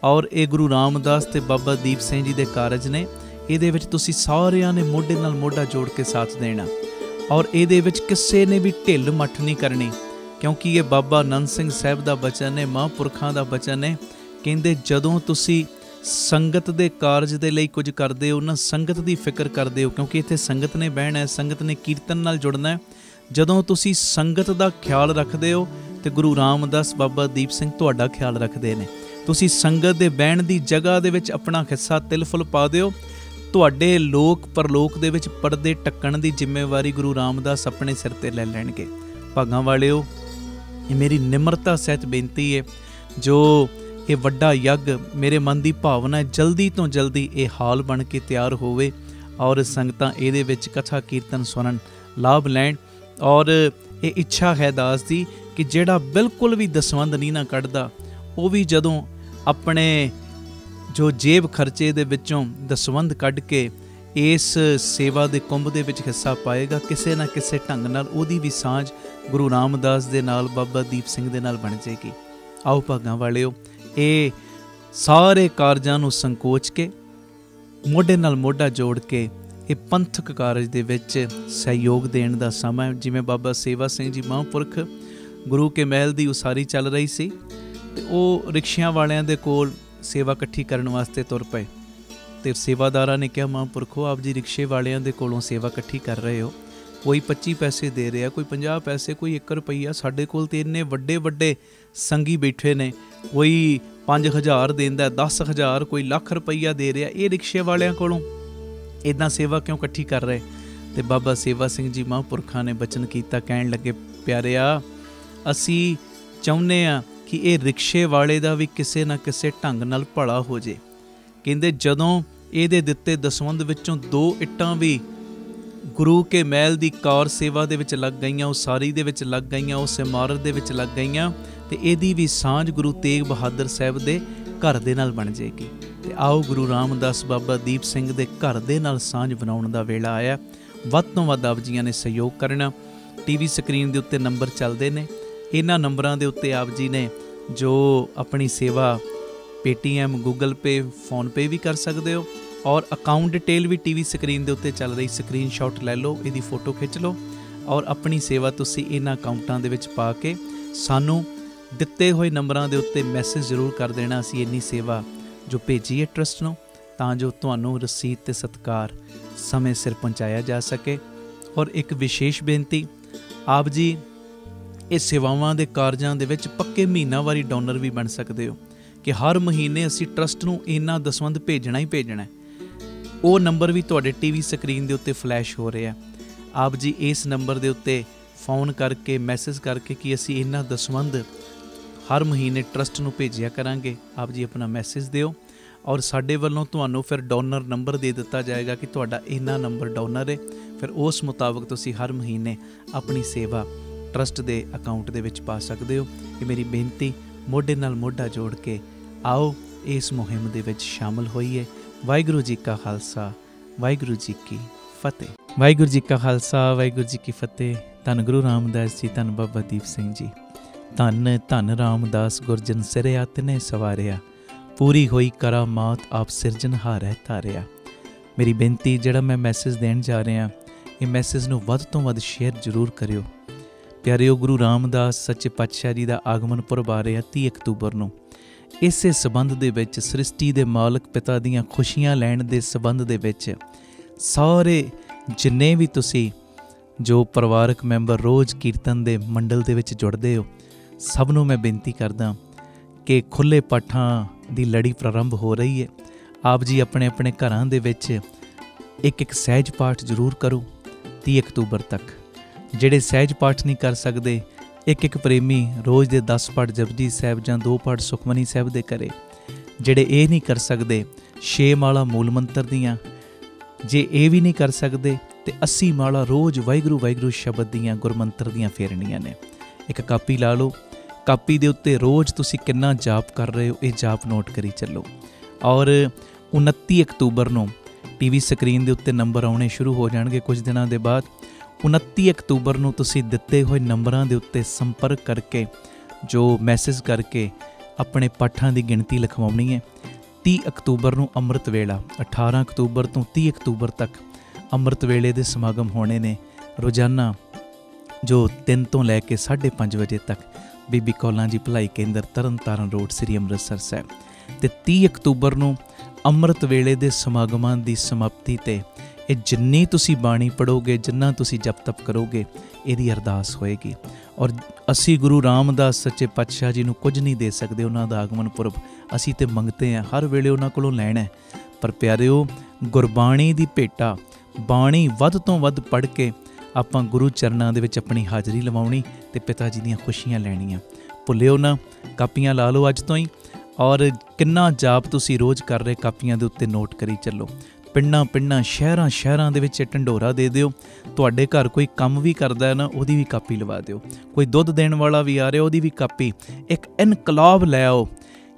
ਔਰ ਇਹ ਗੁਰੂ ਰਾਮਦਾਸ ਤੇ ਬਾਬਾ ਦੀਪ ਸਿੰਘ ਜੀ ਦੇ ਕਾਰਜ ਨੇ। ਇਹਦੇ ਵਿੱਚ ਤੁਸੀਂ ਸਾਰਿਆਂ ਨੇ ਮੋਢੇ ਨਾਲ ਮੋਢਾ ਜੋੜ ਕੇ ਸਾਥ ਦੇਣਾ। ਔਰ ਇਹਦੇ ਵਿੱਚ ਕਿਸੇ ਨੇ ਵੀ ਢਿੱਲ ਮੱਠ ਨਹੀਂ ਕਰਨੀ, ਕਿਉਂਕਿ ਇਹ ਬਾਬਾ ਨੰਦ ਸਿੰਘ ਸਾਹਿਬ ਦਾ ਬਚਨ ਹੈ, ਮਹਾਂਪੁਰਖਾਂ ਦਾ ਬਚਨ ਹੈ। ਕਹਿੰਦੇ, ਜਦੋਂ ਤੁਸੀਂ ਸੰਗਤ ਦੇ ਕਾਰਜ ਦੇ ਲਈ ਕੁਝ ਕਰਦੇ ਹੋ ਨਾ, ਸੰਗਤ ਦੀ ਫਿਕਰ ਕਰਦੇ ਹੋ, ਕਿਉਂਕਿ ਇੱਥੇ ਸੰਗਤ ਨੇ ਬਹਿਣਾ ਹੈ, ਸੰਗਤ ਨੇ ਕੀਰਤਨ ਨਾਲ ਜੁੜਨਾ ਹੈ। ਜਦੋਂ ਤੁਸੀਂ ਸੰਗਤ ਦਾ ਖਿਆਲ ਰੱਖਦੇ ਹੋ, ਤੇ ਗੁਰੂ ਰਾਮਦਾਸ ਬਾਬਾ ਦੀਪ ਸਿੰਘ ਤੁਹਾਡਾ ਖਿਆਲ ਰੱਖਦੇ ਨੇ। ਤੁਸੀਂ ਸੰਗਤ ਦੇ ਬਹਿਣ ਦੀ ਜਗ੍ਹਾ ਦੇ ਵਿੱਚ ਆਪਣਾ ਹਿੱਸਾ ਤਿਲ ਫੁੱਲ ਪਾ ਦਿਓ ਤੁਹਾਡੇ ਲੋਕ ਪਰਲੋਕ ਦੇ ਵਿੱਚ ਪਰਦੇ ਟੱਕਣ ਦੀ ਜ਼ਿੰਮੇਵਾਰੀ ਗੁਰੂ ਰਾਮਦਾਸ ਆਪਣੇ ਸਿਰ ਤੇ ਲੈ ਲੈਣਗੇ। ਭਾਗਾਂ ਵਾਲਿਓ, ਇਹ ਮੇਰੀ ਨਿਮਰਤਾ ਸਹਿਤ ਬੇਨਤੀ ਹੈ ਜੋ ਇਹ ਵੱਡਾ ਯੱਗ ਮੇਰੇ ਮਨ ਦੀ ਭਾਵਨਾ ਹੈ, ਜਲਦੀ ਤੋਂ ਜਲਦੀ ਇਹ ਹਾਲ ਬਣ ਕੇ ਤਿਆਰ ਹੋਵੇ ਔਰ ਸੰਗਤਾਂ ਇਹਦੇ ਵਿੱਚ ਕਥਾ ਕੀਰਤਨ ਸੁਣਨ, ਲਾਭ ਲੈਣ ਔਰ ਇਹ ਇੱਛਾ ਹੈ ਦਾਸ ਦੀ ਕਿ ਜਿਹੜਾ ਬਿਲਕੁਲ ਵੀ ਦਸਵੰਦ ਨਹੀਂ ਨਾ ਕੱਢਦਾ, ਉਹ ਵੀ ਜਦੋਂ ਆਪਣੇ ਜੋ ਜੇਬ ਖਰਚੇ ਦੇ ਵਿੱਚੋਂ ਦਸਵੰਦ ਕੱਢ ਕੇ ਇਸ ਸੇਵਾ ਦੇ ਕੁੰਭ ਦੇ ਵਿੱਚ ਹਿੱਸਾ ਪਾਏਗਾ, ਕਿਸੇ ਨਾ ਕਿਸੇ ਢੰਗ ਨਾਲ ਉਹਦੀ ਵੀ ਸਾਂਝ ਗੁਰੂ ਰਾਮਦਾਸ ਦੇ ਨਾਲ, ਬਾਬਾ ਦੀਪ ਸਿੰਘ ਦੇ ਨਾਲ ਬਣ ਜਾਏਗੀ। ਆਓ ਭਾਗਾਂ ਵਾਲਿਓ, ਇਹ ਸਾਰੇ ਕਾਰਜਾਂ ਨੂੰ ਸੰਕੋਚ ਕੇ, ਮੋਢੇ ਨਾਲ ਮੋਢਾ ਜੋੜ ਕੇ, ਇਹ ਪੰਥਕ ਕਾਰਜ ਦੇ ਵਿੱਚ ਸਹਿਯੋਗ ਦੇਣ ਦਾ ਸਮਾਂ ਜਿਵੇਂ ਬਾਬਾ ਸੇਵਾ ਸਿੰਘ ਜੀ ਮਹਾਂਪੁਰਖ ਗੁਰੂ ਕੇ ਮਹਿਲ ਦੀ ਉਸਾਰੀ ਚੱਲ ਰਹੀ ਸੀ, ਤੇ ਉਹ ਰਿਕਸ਼ਿਆਂ ਵਾਲਿਆਂ ਦੇ ਕੋਲ ਸੇਵਾ ਇਕੱਠੀ ਕਰਨ ਵਾਸਤੇ ਤੁਰ ਪਏ ਤੇ ਸੇਵਾਦਾਰਾਂ ਨੇ ਕਿਹਾ ਮਹਾਂਪੁਰਖੋ ਆਪ ਜੀ ਰਿਕਸ਼ੇ ਵਾਲਿਆਂ ਦੇ ਕੋਲੋਂ ਸੇਵਾ ਇਕੱਠੀ ਕਰ ਰਹੇ ਹੋ। ਕੋਈ 25 ਪੈਸੇ ਦੇ ਰਿਹਾ, ਕੋਈ 50 ਪੈਸੇ, ਕੋਈ 1 ਰੁਪਈਆ। ਸਾਡੇ ਕੋਲ ਤੇ ਇੰਨੇ ਵੱਡੇ ਵੱਡੇ ਸੰਗੀ ਬੈਠੇ ਨੇ। ਕੋਈ 5000 ਦਿੰਦਾ 10000 ਕੋਈ ਲੱਖ ਰੁਪਈਆ ਦੇ ਰਿਹਾ ਇਹ ਰਿਕਸ਼ੇ ਵਾਲਿਆਂ ਕੋਲੋਂ। ਇਦਾਂ ਸੇਵਾ ਕਿਉਂ ਇਕੱਠੀ ਕਰ ਰਹੇ? ਤੇ ਬਾਬਾ ਸੇਵਾ ਸਿੰਘ ਜੀ ਮਹਾਂਪੁਰਖਾਂ ਨੇ ਬਚਨ ਕੀਤਾ, ਕਹਿਣ ਲੱਗੇ, ਪਿਆਰਿਆ, ਅਸੀਂ ਚਾਹੁੰਦੇ ਆ ਕਿ ਇਹ ਰਿਕਸ਼ੇ ਵਾਲੇ ਦਾ ਵੀ ਕਿਸੇ ਨਾ ਕਿਸੇ ਢੰਗ ਨਾਲ ਭਲਾ ਹੋ ਜੇ। ਕਹਿੰਦੇ ਜਦੋਂ ਇਹਦੇ ਦਿੱਤੇ ਦਸਵੰਦ ਵਿੱਚੋਂ ਦੋ ਇੱਟਾਂ ਵੀ ਗੁਰੂ ਕੇ ਮਹਿਲ ਦੀ ਕਾਰ ਸੇਵਾ ਦੇ ਵਿੱਚ ਲੱਗ ਗਈਆਂ ਉਸਾਰੀ ਦੇ ਵਿੱਚ ਲੱਗ ਗਈਆਂ ਉਸ ਇਮਾਰਤ ਦੇ ਵਿੱਚ ਲੱਗ ਗਈਆਂ, ਤੇ ਇਹਦੀ ਵੀ ਸਾਂਝ ਗੁਰੂ ਤੇਗ ਬਹਾਦਰ ਸਾਹਿਬ ਦੇ ਘਰ ਦੇ ਨਾਲ ਬਣ ਜਾਏਗੀ। ਤੇ ਆਓ ਗੁਰੂ ਰਾਮਦਾਸ ਬਾਬਾ ਦੀਪ ਸਿੰਘ ਦੇ ਘਰ ਦੇ ਨਾਲ ਸਾਂਝ ਬਣਾਉਣ ਦਾ ਵੇਲਾ ਆਇਆ। ਵੱਧ ਤੋਂ ਵੱਧ ਆਪ ਜੀਆਂ ਨੇ ਸਹਿਯੋਗ ਕਰਨਾ। ਟੀਵੀ ਸਕਰੀਨ ਦੇ ਉੱਤੇ ਨੰਬਰ ਚੱਲਦੇ ਨੇ। ਇਹਨਾਂ ਨੰਬਰਾਂ ਦੇ ਉੱਤੇ ਆਪ ਜੀ ਨੇ ਜੋ ਆਪਣੀ ਸੇਵਾ Paytm, Google Pay ਪੇ ਵੀ ਕਰ ਸਕਦੇ ਹੋ ਔਰ ਅਕਾਊਂਟ ਡਿਟੇਲ ਵੀ ਟੀਵੀ ਸਕਰੀਨ ਦੇ ਉੱਤੇ ਚੱਲ ਰਹੀ ਸਕਰੀਨਸ਼ਾਟ ਲੈ ਲਓ, ਇਹਦੀ ਫੋਟੋ ਖਿੱਚ ਲਓ ਔਰ ਆਪਣੀ ਸੇਵਾ ਤੁਸੀਂ ਇਹਨਾਂ ਅਕਾਊਂਟਾਂ ਦੇ ਵਿੱਚ ਪਾ ਕੇ ਸਾਨੂੰ ਦਿੱਤੇ ਹੋਏ ਨੰਬਰਾਂ ਦੇ ਉੱਤੇ ਮੈਸੇਜ ਜ਼ਰੂਰ ਕਰ ਦੇਣਾ, ਅਸੀਂ ਇੰਨੀ ਸੇਵਾ ਜੋ ਭੇਜੀ ਹੈ ਟਰਸਟ ਨੂੰ, ਤਾਂ ਜੋ ਤੁਹਾਨੂੰ ਰਸੀਦ ਤੇ ਸਤਕਾਰ ਸਮੇਂ ਸਿਰ ਪਹੁੰਚਾਇਆ ਜਾ ਸਕੇ। ਔਰ ਇੱਕ ਵਿਸ਼ੇਸ਼ ਬੇਨਤੀ, ਆਪ ਜੀ ਇਹ ਸੇਵਾਵਾਂ ਦੇ ਕਾਰਜਾਂ ਦੇ ਵਿੱਚ ਪੱਕੇ ਮਹੀਨਾਵਾਰੀ ਡੋਨਰ ਵੀ ਬਣ ਸਕਦੇ ਹੋ ਕਿ ਹਰ ਮਹੀਨੇ ਅਸੀਂ ਟਰਸਟ ਨੂੰ ਇੰਨਾ ਦਸਵੰਦ ਭੇਜਣਾ ਹੀ ਭੇਜਣਾ ਹੈ। ਉਹ ਨੰਬਰ ਵੀ ਤੁਹਾਡੇ ਟੀਵੀ ਸਕਰੀਨ ਦੇ ਉੱਤੇ ਫਲੈਸ਼ ਹੋ ਰਿਹਾ ਆਪ ਜੀ ਇਸ ਨੰਬਰ ਦੇ ਉੱਤੇ ਫੋਨ ਕਰਕੇ, ਮੈਸੇਜ ਕਰਕੇ ਕਿ ਅਸੀਂ ਇੰਨਾ ਦਸਵੰਦ ਹਰ ਮਹੀਨੇ ਟਰਸਟ ਨੂੰ ਭੇਜਿਆ ਕਰਾਂਗੇ, ਆਪ ਜੀ ਆਪਣਾ ਮੈਸੇਜ ਦਿਓ ਔਰ ਸਾਡੇ ਵੱਲੋਂ ਤੁਹਾਨੂੰ ਫਿਰ ਡੋਨਰ ਨੰਬਰ ਦੇ ਦਿੱਤਾ ਜਾਏਗਾ ਕਿ ਤੁਹਾਡਾ ਇੰਨਾ ਨੰਬਰ ਡੋਨਰ ਹੈ। ਫਿਰ ਉਸ ਮੁਤਾਬਕ ਤੁਸੀਂ ਹਰ ਮਹੀਨੇ ਆਪਣੀ ਸੇਵਾ ਟਰਸਟ ਦੇ ਅਕਾਊਂਟ ਦੇ ਵਿੱਚ ਪਾ ਸਕਦੇ ਹੋ। ਇਹ ਮੇਰੀ ਬੇਨਤੀ, ਮੋਢੇ ਨਾਲ ਮੋਢਾ ਜੋੜ ਕੇ ਆਓ, ਇਸ ਮੁਹਿੰਮ ਦੇ ਵਿੱਚ ਸ਼ਾਮਲ ਹੋਈਏ। ਵਾਹਿਗੁਰੂ ਜੀ ਕਾ ਖਾਲਸਾ, ਵਾਹਿਗੁਰੂ ਜੀ ਕੀ ਫਤਿਹ। ਵਾਹਿਗੁਰੂ ਜੀ ਕਾ ਖਾਲਸਾ, ਵਾਹਿਗੁਰੂ ਜੀ ਕੀ ਫਤਿਹ। ਧੰਨ ਗੁਰੂ ਰਾਮਦਾਸ ਜੀ, ਧੰਨ ਬਾਬਾ ਦੀਪ ਸਿੰਘ ਜੀ। ਧੰਨ ਧੰਨ ਰਾਮਦਾਸ ਗੁਰਜਨ ਸਿਰਿਆ ਨੇ ਸਵਾਰਿਆ। ਪੂਰੀ ਹੋਈ ਕਰਾਮਾਤ ਆਪ ਸਿਰਜਣਹਾਰ ਹੈ ਧਾਰਿਆ। ਮੇਰੀ ਬੇਨਤੀ, ਜਿਹੜਾ ਮੈਂ ਮੈਸੇਜ ਦੇਣ ਜਾ ਰਿਹਾ, ਇਹ ਮੈਸੇਜ ਨੂੰ ਵੱਧ ਤੋਂ ਵੱਧ ਸ਼ੇਅਰ ਜ਼ਰੂਰ ਕਰਿਓ। ਪਿਆਰਿਓ, ਗੁਰੂ ਰਾਮਦਾਸ ਸੱਚੇ ਪਾਤਸ਼ਾਹ ਜੀ ਦਾ ਆਗਮਨ ਪੁਰਬ ਆ ਰਿਹਾ 30 ਅਕਤੂਬਰ ਨੂੰ। ਇਸੇ ਸਬੰਧ ਦੇ ਵਿੱਚ, ਸ੍ਰਿਸ਼ਟੀ ਦੇ ਮਾਲਕ ਪਿਤਾ ਦੀਆਂ ਖੁਸ਼ੀਆਂ ਲੈਣ ਦੇ ਸਬੰਧ ਦੇ ਵਿੱਚ, ਸਾਰੇ ਜਿੰਨੇ ਵੀ ਤੁਸੀਂ ਜੋ ਪਰਿਵਾਰਕ ਮੈਂਬਰ ਰੋਜ਼ ਕੀਰਤਨ ਦੇ ਮੰਡਲ ਦੇ ਵਿੱਚ ਜੁੜਦੇ ਹੋ, ਸਭ ਨੂੰ ਮੈਂ ਬੇਨਤੀ ਕਰਦਾ ਕਿ ਖੁੱਲੇ ਪਾਠਾਂ ਦੀ ਲੜੀ ਪ੍ਰਾਰੰਭ ਹੋ ਰਹੀ ਹੈ। ਆਪ ਜੀ ਆਪਣੇ ਆਪਣੇ ਘਰਾਂ ਦੇ ਵਿੱਚ ਇੱਕ ਇੱਕ ਸਹਿਜ ਪਾਠ ਜ਼ਰੂਰ ਕਰੋ 30 ਅਕਤੂਬਰ ਤੱਕ। ਜਿਹੜੇ ਸਹਿਜ ਪਾਠ ਨਹੀਂ ਕਰ ਸਕਦੇ ਇੱਕ ਇੱਕ ਪ੍ਰੇਮੀ ਰੋਜ਼ ਦੇ 10 ਪਾਠ ਜਪਜੀ ਸਾਹਿਬ ਜਾਂ ਦੋ ਪਾਠ ਸੁਖਮਨੀ ਸਾਹਿਬ ਦੇ ਕਰੇ। ਜਿਹੜੇ ਇਹ ਨਹੀਂ ਕਰ ਸਕਦੇ, ਛੇ ਮਾਲਾ ਮੂਲ ਮੰਤਰ ਦੀਆਂ। ਜੇ ਇਹ ਵੀ ਨਹੀਂ ਕਰ ਸਕਦੇ, ਤੇ 80 ਮਾਲਾ ਰੋਜ਼ ਵਾਹਿਗੁਰੂ ਵਾਹਿਗੁਰੂ ਸ਼ਬਦ ਦੀਆਂ ਗੁਰਮੰਤਰ ਦੀਆਂ ਫੇਰਨੀਆਂ ਨੇ। ਇੱਕ ਕਾਪੀ ਲਾ ਲਓ। ਕਾਪੀ ਦੇ ਉੱਤੇ ਰੋਜ਼ ਤੁਸੀਂ ਕਿੰਨਾ ਜਾਪ ਕਰ ਰਹੇ ਹੋ, ਇਹ ਜਾਪ ਨੋਟ ਕਰੀ ਚੱਲੋ। ਔਰ 29 ਅਕਤੂਬਰ ਨੂੰ ਟੀਵੀ ਸਕਰੀਨ ਦੇ ਉੱਤੇ ਨੰਬਰ ਆਉਣੇ ਸ਼ੁਰੂ ਹੋ ਜਾਣਗੇ ਕੁਝ ਦਿਨਾਂ ਦੇ ਬਾਅਦ। 29 ਅਕਤੂਬਰ ਨੂੰ ਤੁਸੀਂ ਦਿੱਤੇ ਹੋਏ ਨੰਬਰਾਂ ਦੇ ਉੱਤੇ ਸੰਪਰਕ ਕਰਕੇ, ਜੋ ਮੈਸੇਜ ਕਰਕੇ ਆਪਣੇ ਪਾਠਾਂ ਦੀ ਗਿਣਤੀ ਲਿਖਵਾਉਣੀ ਹੈ 30 ਅਕਤੂਬਰ ਨੂੰ ਅੰਮ੍ਰਿਤ ਵੇਲਾ 18 ਅਕਤੂਬਰ ਤੋਂ 30 ਅਕਤੂਬਰ ਤੱਕ ਅੰਮ੍ਰਿਤ ਵੇਲੇ ਦੇ ਸਮਾਗਮ ਹੋਣੇ ਨੇ, ਰੋਜ਼ਾਨਾ ਜੋ 3 ਤੋਂ ਲੈ ਕੇ 5:30 ਵਜੇ ਤੱਕ ਬੀਬੀ ਕੌਲਾਂ ਜੀ ਭਲਾਈ ਕੇਂਦਰ ਤਰਨਤਾਰਨ ਰੋਡ ਸ੍ਰੀ ਅੰਮ੍ਰਿਤਸਰ ਸਾਹਿਬ। ਤੇ 30 ਅਕਤੂਬਰ ਨੂੰ ਅੰਮ੍ਰਿਤ ਵੇਲੇ ਦੇ ਸਮਾਗਮਾਂ ਦੀ ਸਮਾਪਤੀ ਤੇ ਇਹ ਜਿੰਨੀ ਤੁਸੀਂ ਬਾਣੀ ਪੜੋਗੇ ਜਿੰਨਾ ਤੁਸੀਂ ਜਪ ਤਪ ਕਰੋਗੇ, ਇਹਦੀ ਅਰਦਾਸ ਹੋਏਗੀ। ਔਰ ਅਸੀਂ ਗੁਰੂ ਰਾਮਦਾਸ ਸੱਚੇ ਪਾਤਸ਼ਾਹ ਜੀ ਨੂੰ ਕੁਝ ਨਹੀਂ ਦੇ ਸਕਦੇ, ਉਹਨਾਂ ਦਾ ਆਗਮਨ ਪੁਰਬ ਅਸੀਂ ਤੇ ਮੰਗਤੇ ਆ ਹਰ ਵੇਲੇ ਉਹਨਾਂ ਕੋਲੋਂ ਲੈਣਾ ਹੈ। ਪਰ ਪਿਆਰਿਓ, ਗੁਰਬਾਣੀ ਦੀ ਭੇਟਾ, ਬਾਣੀ ਵੱਧ ਤੋਂ ਵੱਧ ਪੜ੍ਹ ਕੇ ਆਪਾਂ ਗੁਰੂ ਚਰਨਾਂ ਦੇ ਵਿੱਚ ਆਪਣੀ ਹਾਜ਼ਰੀ ਲਵਾਉਣੀ ਤੇ ਪਿਤਾ ਜੀ ਦੀਆਂ ਖੁਸ਼ੀਆਂ ਲੈਣੀਆਂ। ਭੁੱਲਿਓ ਨਾ, ਕਾਪੀਆਂ ਲਾ ਲਓ ਅੱਜ ਤੋਂ ਹੀ, ਔਰ ਕਿੰਨਾ ਜਾਪ ਤੁਸੀਂ ਰੋਜ਼ ਕਰ ਰਹੇ, ਕਾਪੀਆਂ ਦੇ ਉੱਤੇ ਨੋਟ ਕਰੀ ਚੱਲੋ। ਪਿੰਡਾਂ ਪਿੰਡਾਂ ਸ਼ਹਿਰਾਂ ਸ਼ਹਿਰਾਂ ਦੇ ਵਿੱਚ ਇਹ ਢੰਡੋਰਾ ਦੇ ਦਿਓ। ਤੁਹਾਡੇ ਘਰ ਕੋਈ ਕੰਮ ਵੀ ਕਰਦਾ ਹੈ ਨਾ, ਉਹਦੀ ਵੀ ਕਾਪੀ ਲਵਾ ਦਿਓ। ਕੋਈ ਦੁੱਧ ਦੇਣ ਵਾਲਾ ਵੀ ਆ ਰਿਹਾ, ਉਹਦੀ ਵੀ ਕਾਪੀ। ਇੱਕ ਇਨਕਲਾਬ ਲੈ ਆਓ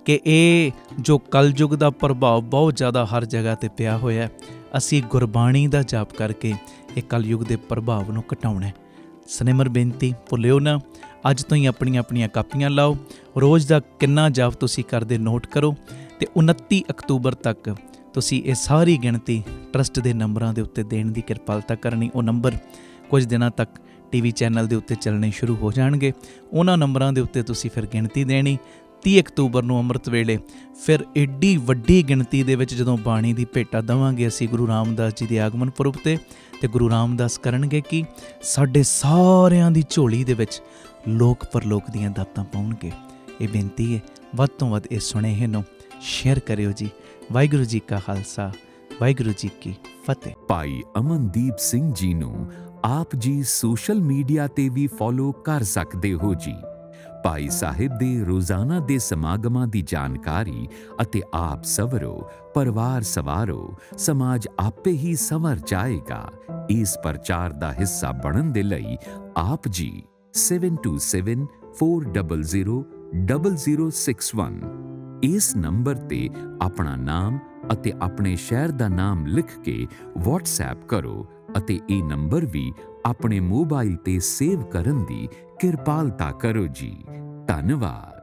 ਕਿ ਇਹ ਜੋ ਕਲਯੁਗ ਦਾ ਪ੍ਰਭਾਵ ਬਹੁਤ ਜ਼ਿਆਦਾ ਹਰ ਜਗ੍ਹਾ ਤੇ ਪਿਆ ਹੋਇਆ ਹੈ। ਅਸੀਂ ਗੁਰਬਾਣੀ ਦਾ ਜਾਪ ਕਰਕੇ ਇਹ ਕਲਯੁਗ ਦੇ ਪ੍ਰਭਾਵ ਨੂੰ ਘਟਾਉਣਾ ਹੈ। ਸਨੇਮਰ ਬੇਨਤੀ, ਭੁੱਲਿਓ ਨਾ, ਅੱਜ ਤੋਂ ਹੀ ਆਪਣੀਆਂ ਆਪਣੀਆਂ ਕਾਪੀਆਂ ਲਾਓ। ਰੋਜ਼ ਦਾ ਕਿੰਨਾ ਜਾਪ ਤੁਸੀਂ ਕਰਦੇ ਨੋਟ ਕਰੋ ਤੇ 29 ਅਕਤੂਬਰ ਤੱਕ ਤੁਸੀਂ ਇਹ ਸਾਰੀ ਗਿਣਤੀ ਟਰਸਟ ਦੇ ਨੰਬਰਾਂ ਦੇ ਉੱਤੇ ਦੇਣ ਦੀ ਕਿਰਪਾਲਤਾ ਕਰਨੀ, ਉਹ ਨੰਬਰ ਕੁਝ ਦਿਨਾਂ ਤੱਕ ਟੀਵੀ ਚੈਨਲ ਦੇ ਉੱਤੇ ਚੱਲਣੇ ਸ਼ੁਰੂ ਹੋ ਜਾਣਗੇ। ਉਹਨਾਂ ਨੰਬਰਾਂ ਦੇ ਉੱਤੇ ਤੁਸੀਂ ਫਿਰ ਗਿਣਤੀ ਦੇਣੀ। 30 ਅਕਤੂਬਰ ਨੂੰ ਅੰਮ੍ਰਿਤ ਵੇਲੇ ਫਿਰ ਏਡੀ ਵੱਡੀ ਗਿਣਤੀ ਦੇ ਵਿੱਚ ਜਦੋਂ ਬਾਣੀ ਦੀ ਭੇਟਾ ਦਵਾਂਗੇ, ਅਸੀਂ ਗੁਰੂ ਰਾਮਦਾਸ ਜੀ ਦੇ ਆਗਮਨ ਪੁਰਬ ਤੇ ਤੇ ਗੁਰੂ ਰਾਮਦਾਸ ਕਰਨਗੇ ਕਿ? ਸਾਡੇ ਸਾਰਿਆਂ ਦੀ ਝੋਲੀ ਦੇ ਵਿੱਚ ਲੋਕ ਪਰਲੋਕ ਦੀਆਂ ਦਾਤਾਂ ਪਾਉਣਗੇ। ਇਹ ਬੇਨਤੀ ਹੈ, ਵੱਧ ਤੋਂ ਵੱਧ ਇਹ ਸੁਨੇਹੇ ਨੂੰ ਸ਼ੇਅਰ ਕਰਿਓ ਜੀ। ਵਾਹਿਗੁਰੂ ਜੀ ਕਾ ਖਾਲਸਾ ਵਾਹਿਗੁਰੂ ਜੀ ਕੀ ਫਤਿਹ ਭਾਈ ਅਮਨਦੀਪ ਸਿੰਘ ਜੀ ਨੂੰ ਆਪ ਜੀ ਸੋਸ਼ਲ ਮੀਡੀਆ ਤੇ ਵੀ ਫੋਲੋ ਕਰ ਸਕਦੇ ਹੋ ਜੀ ਭਾਈ ਸਾਹਿਬ ਦੇ ਰੋਜ਼ਾਨਾ ਦੇ ਸਮਾਗਮਾਂ ਦੀ ਜਾਣਕਾਰੀ ਅਤੇ ਆਪ ਸਵਰੋ ਪਰਿਵਾਰ ਸਵਾਰੋ ਸਮਾਜ ਆਪੇ ਹੀ ਸਵਰ ਜਾਏਗਾ ਇਸ ਪ੍ਰਚਾਰ ਦਾ ਹਿੱਸਾ ਬਣਨ ਦੇ ਲਈ ਆਪ ਜੀ 7274000061 ਇਸ ਨੰਬਰ ਤੇ ਆਪਣਾ ਨਾਮ ਅਤੇ ਆਪਣੇ ਸ਼ਹਿਰ ਦਾ ਨਾਮ ਲਿਖ ਕੇ WhatsApp ਕਰੋ ਅਤੇ ਇਹ ਨੰਬਰ ਵੀ ਆਪਣੇ ਮੋਬਾਈਲ ਤੇ ਸੇਵ ਕਰਨ ਦੀ ਕਿਰਪਾਲਤਾ ਕਰੋ ਜੀ। ਧੰਨਵਾਦ।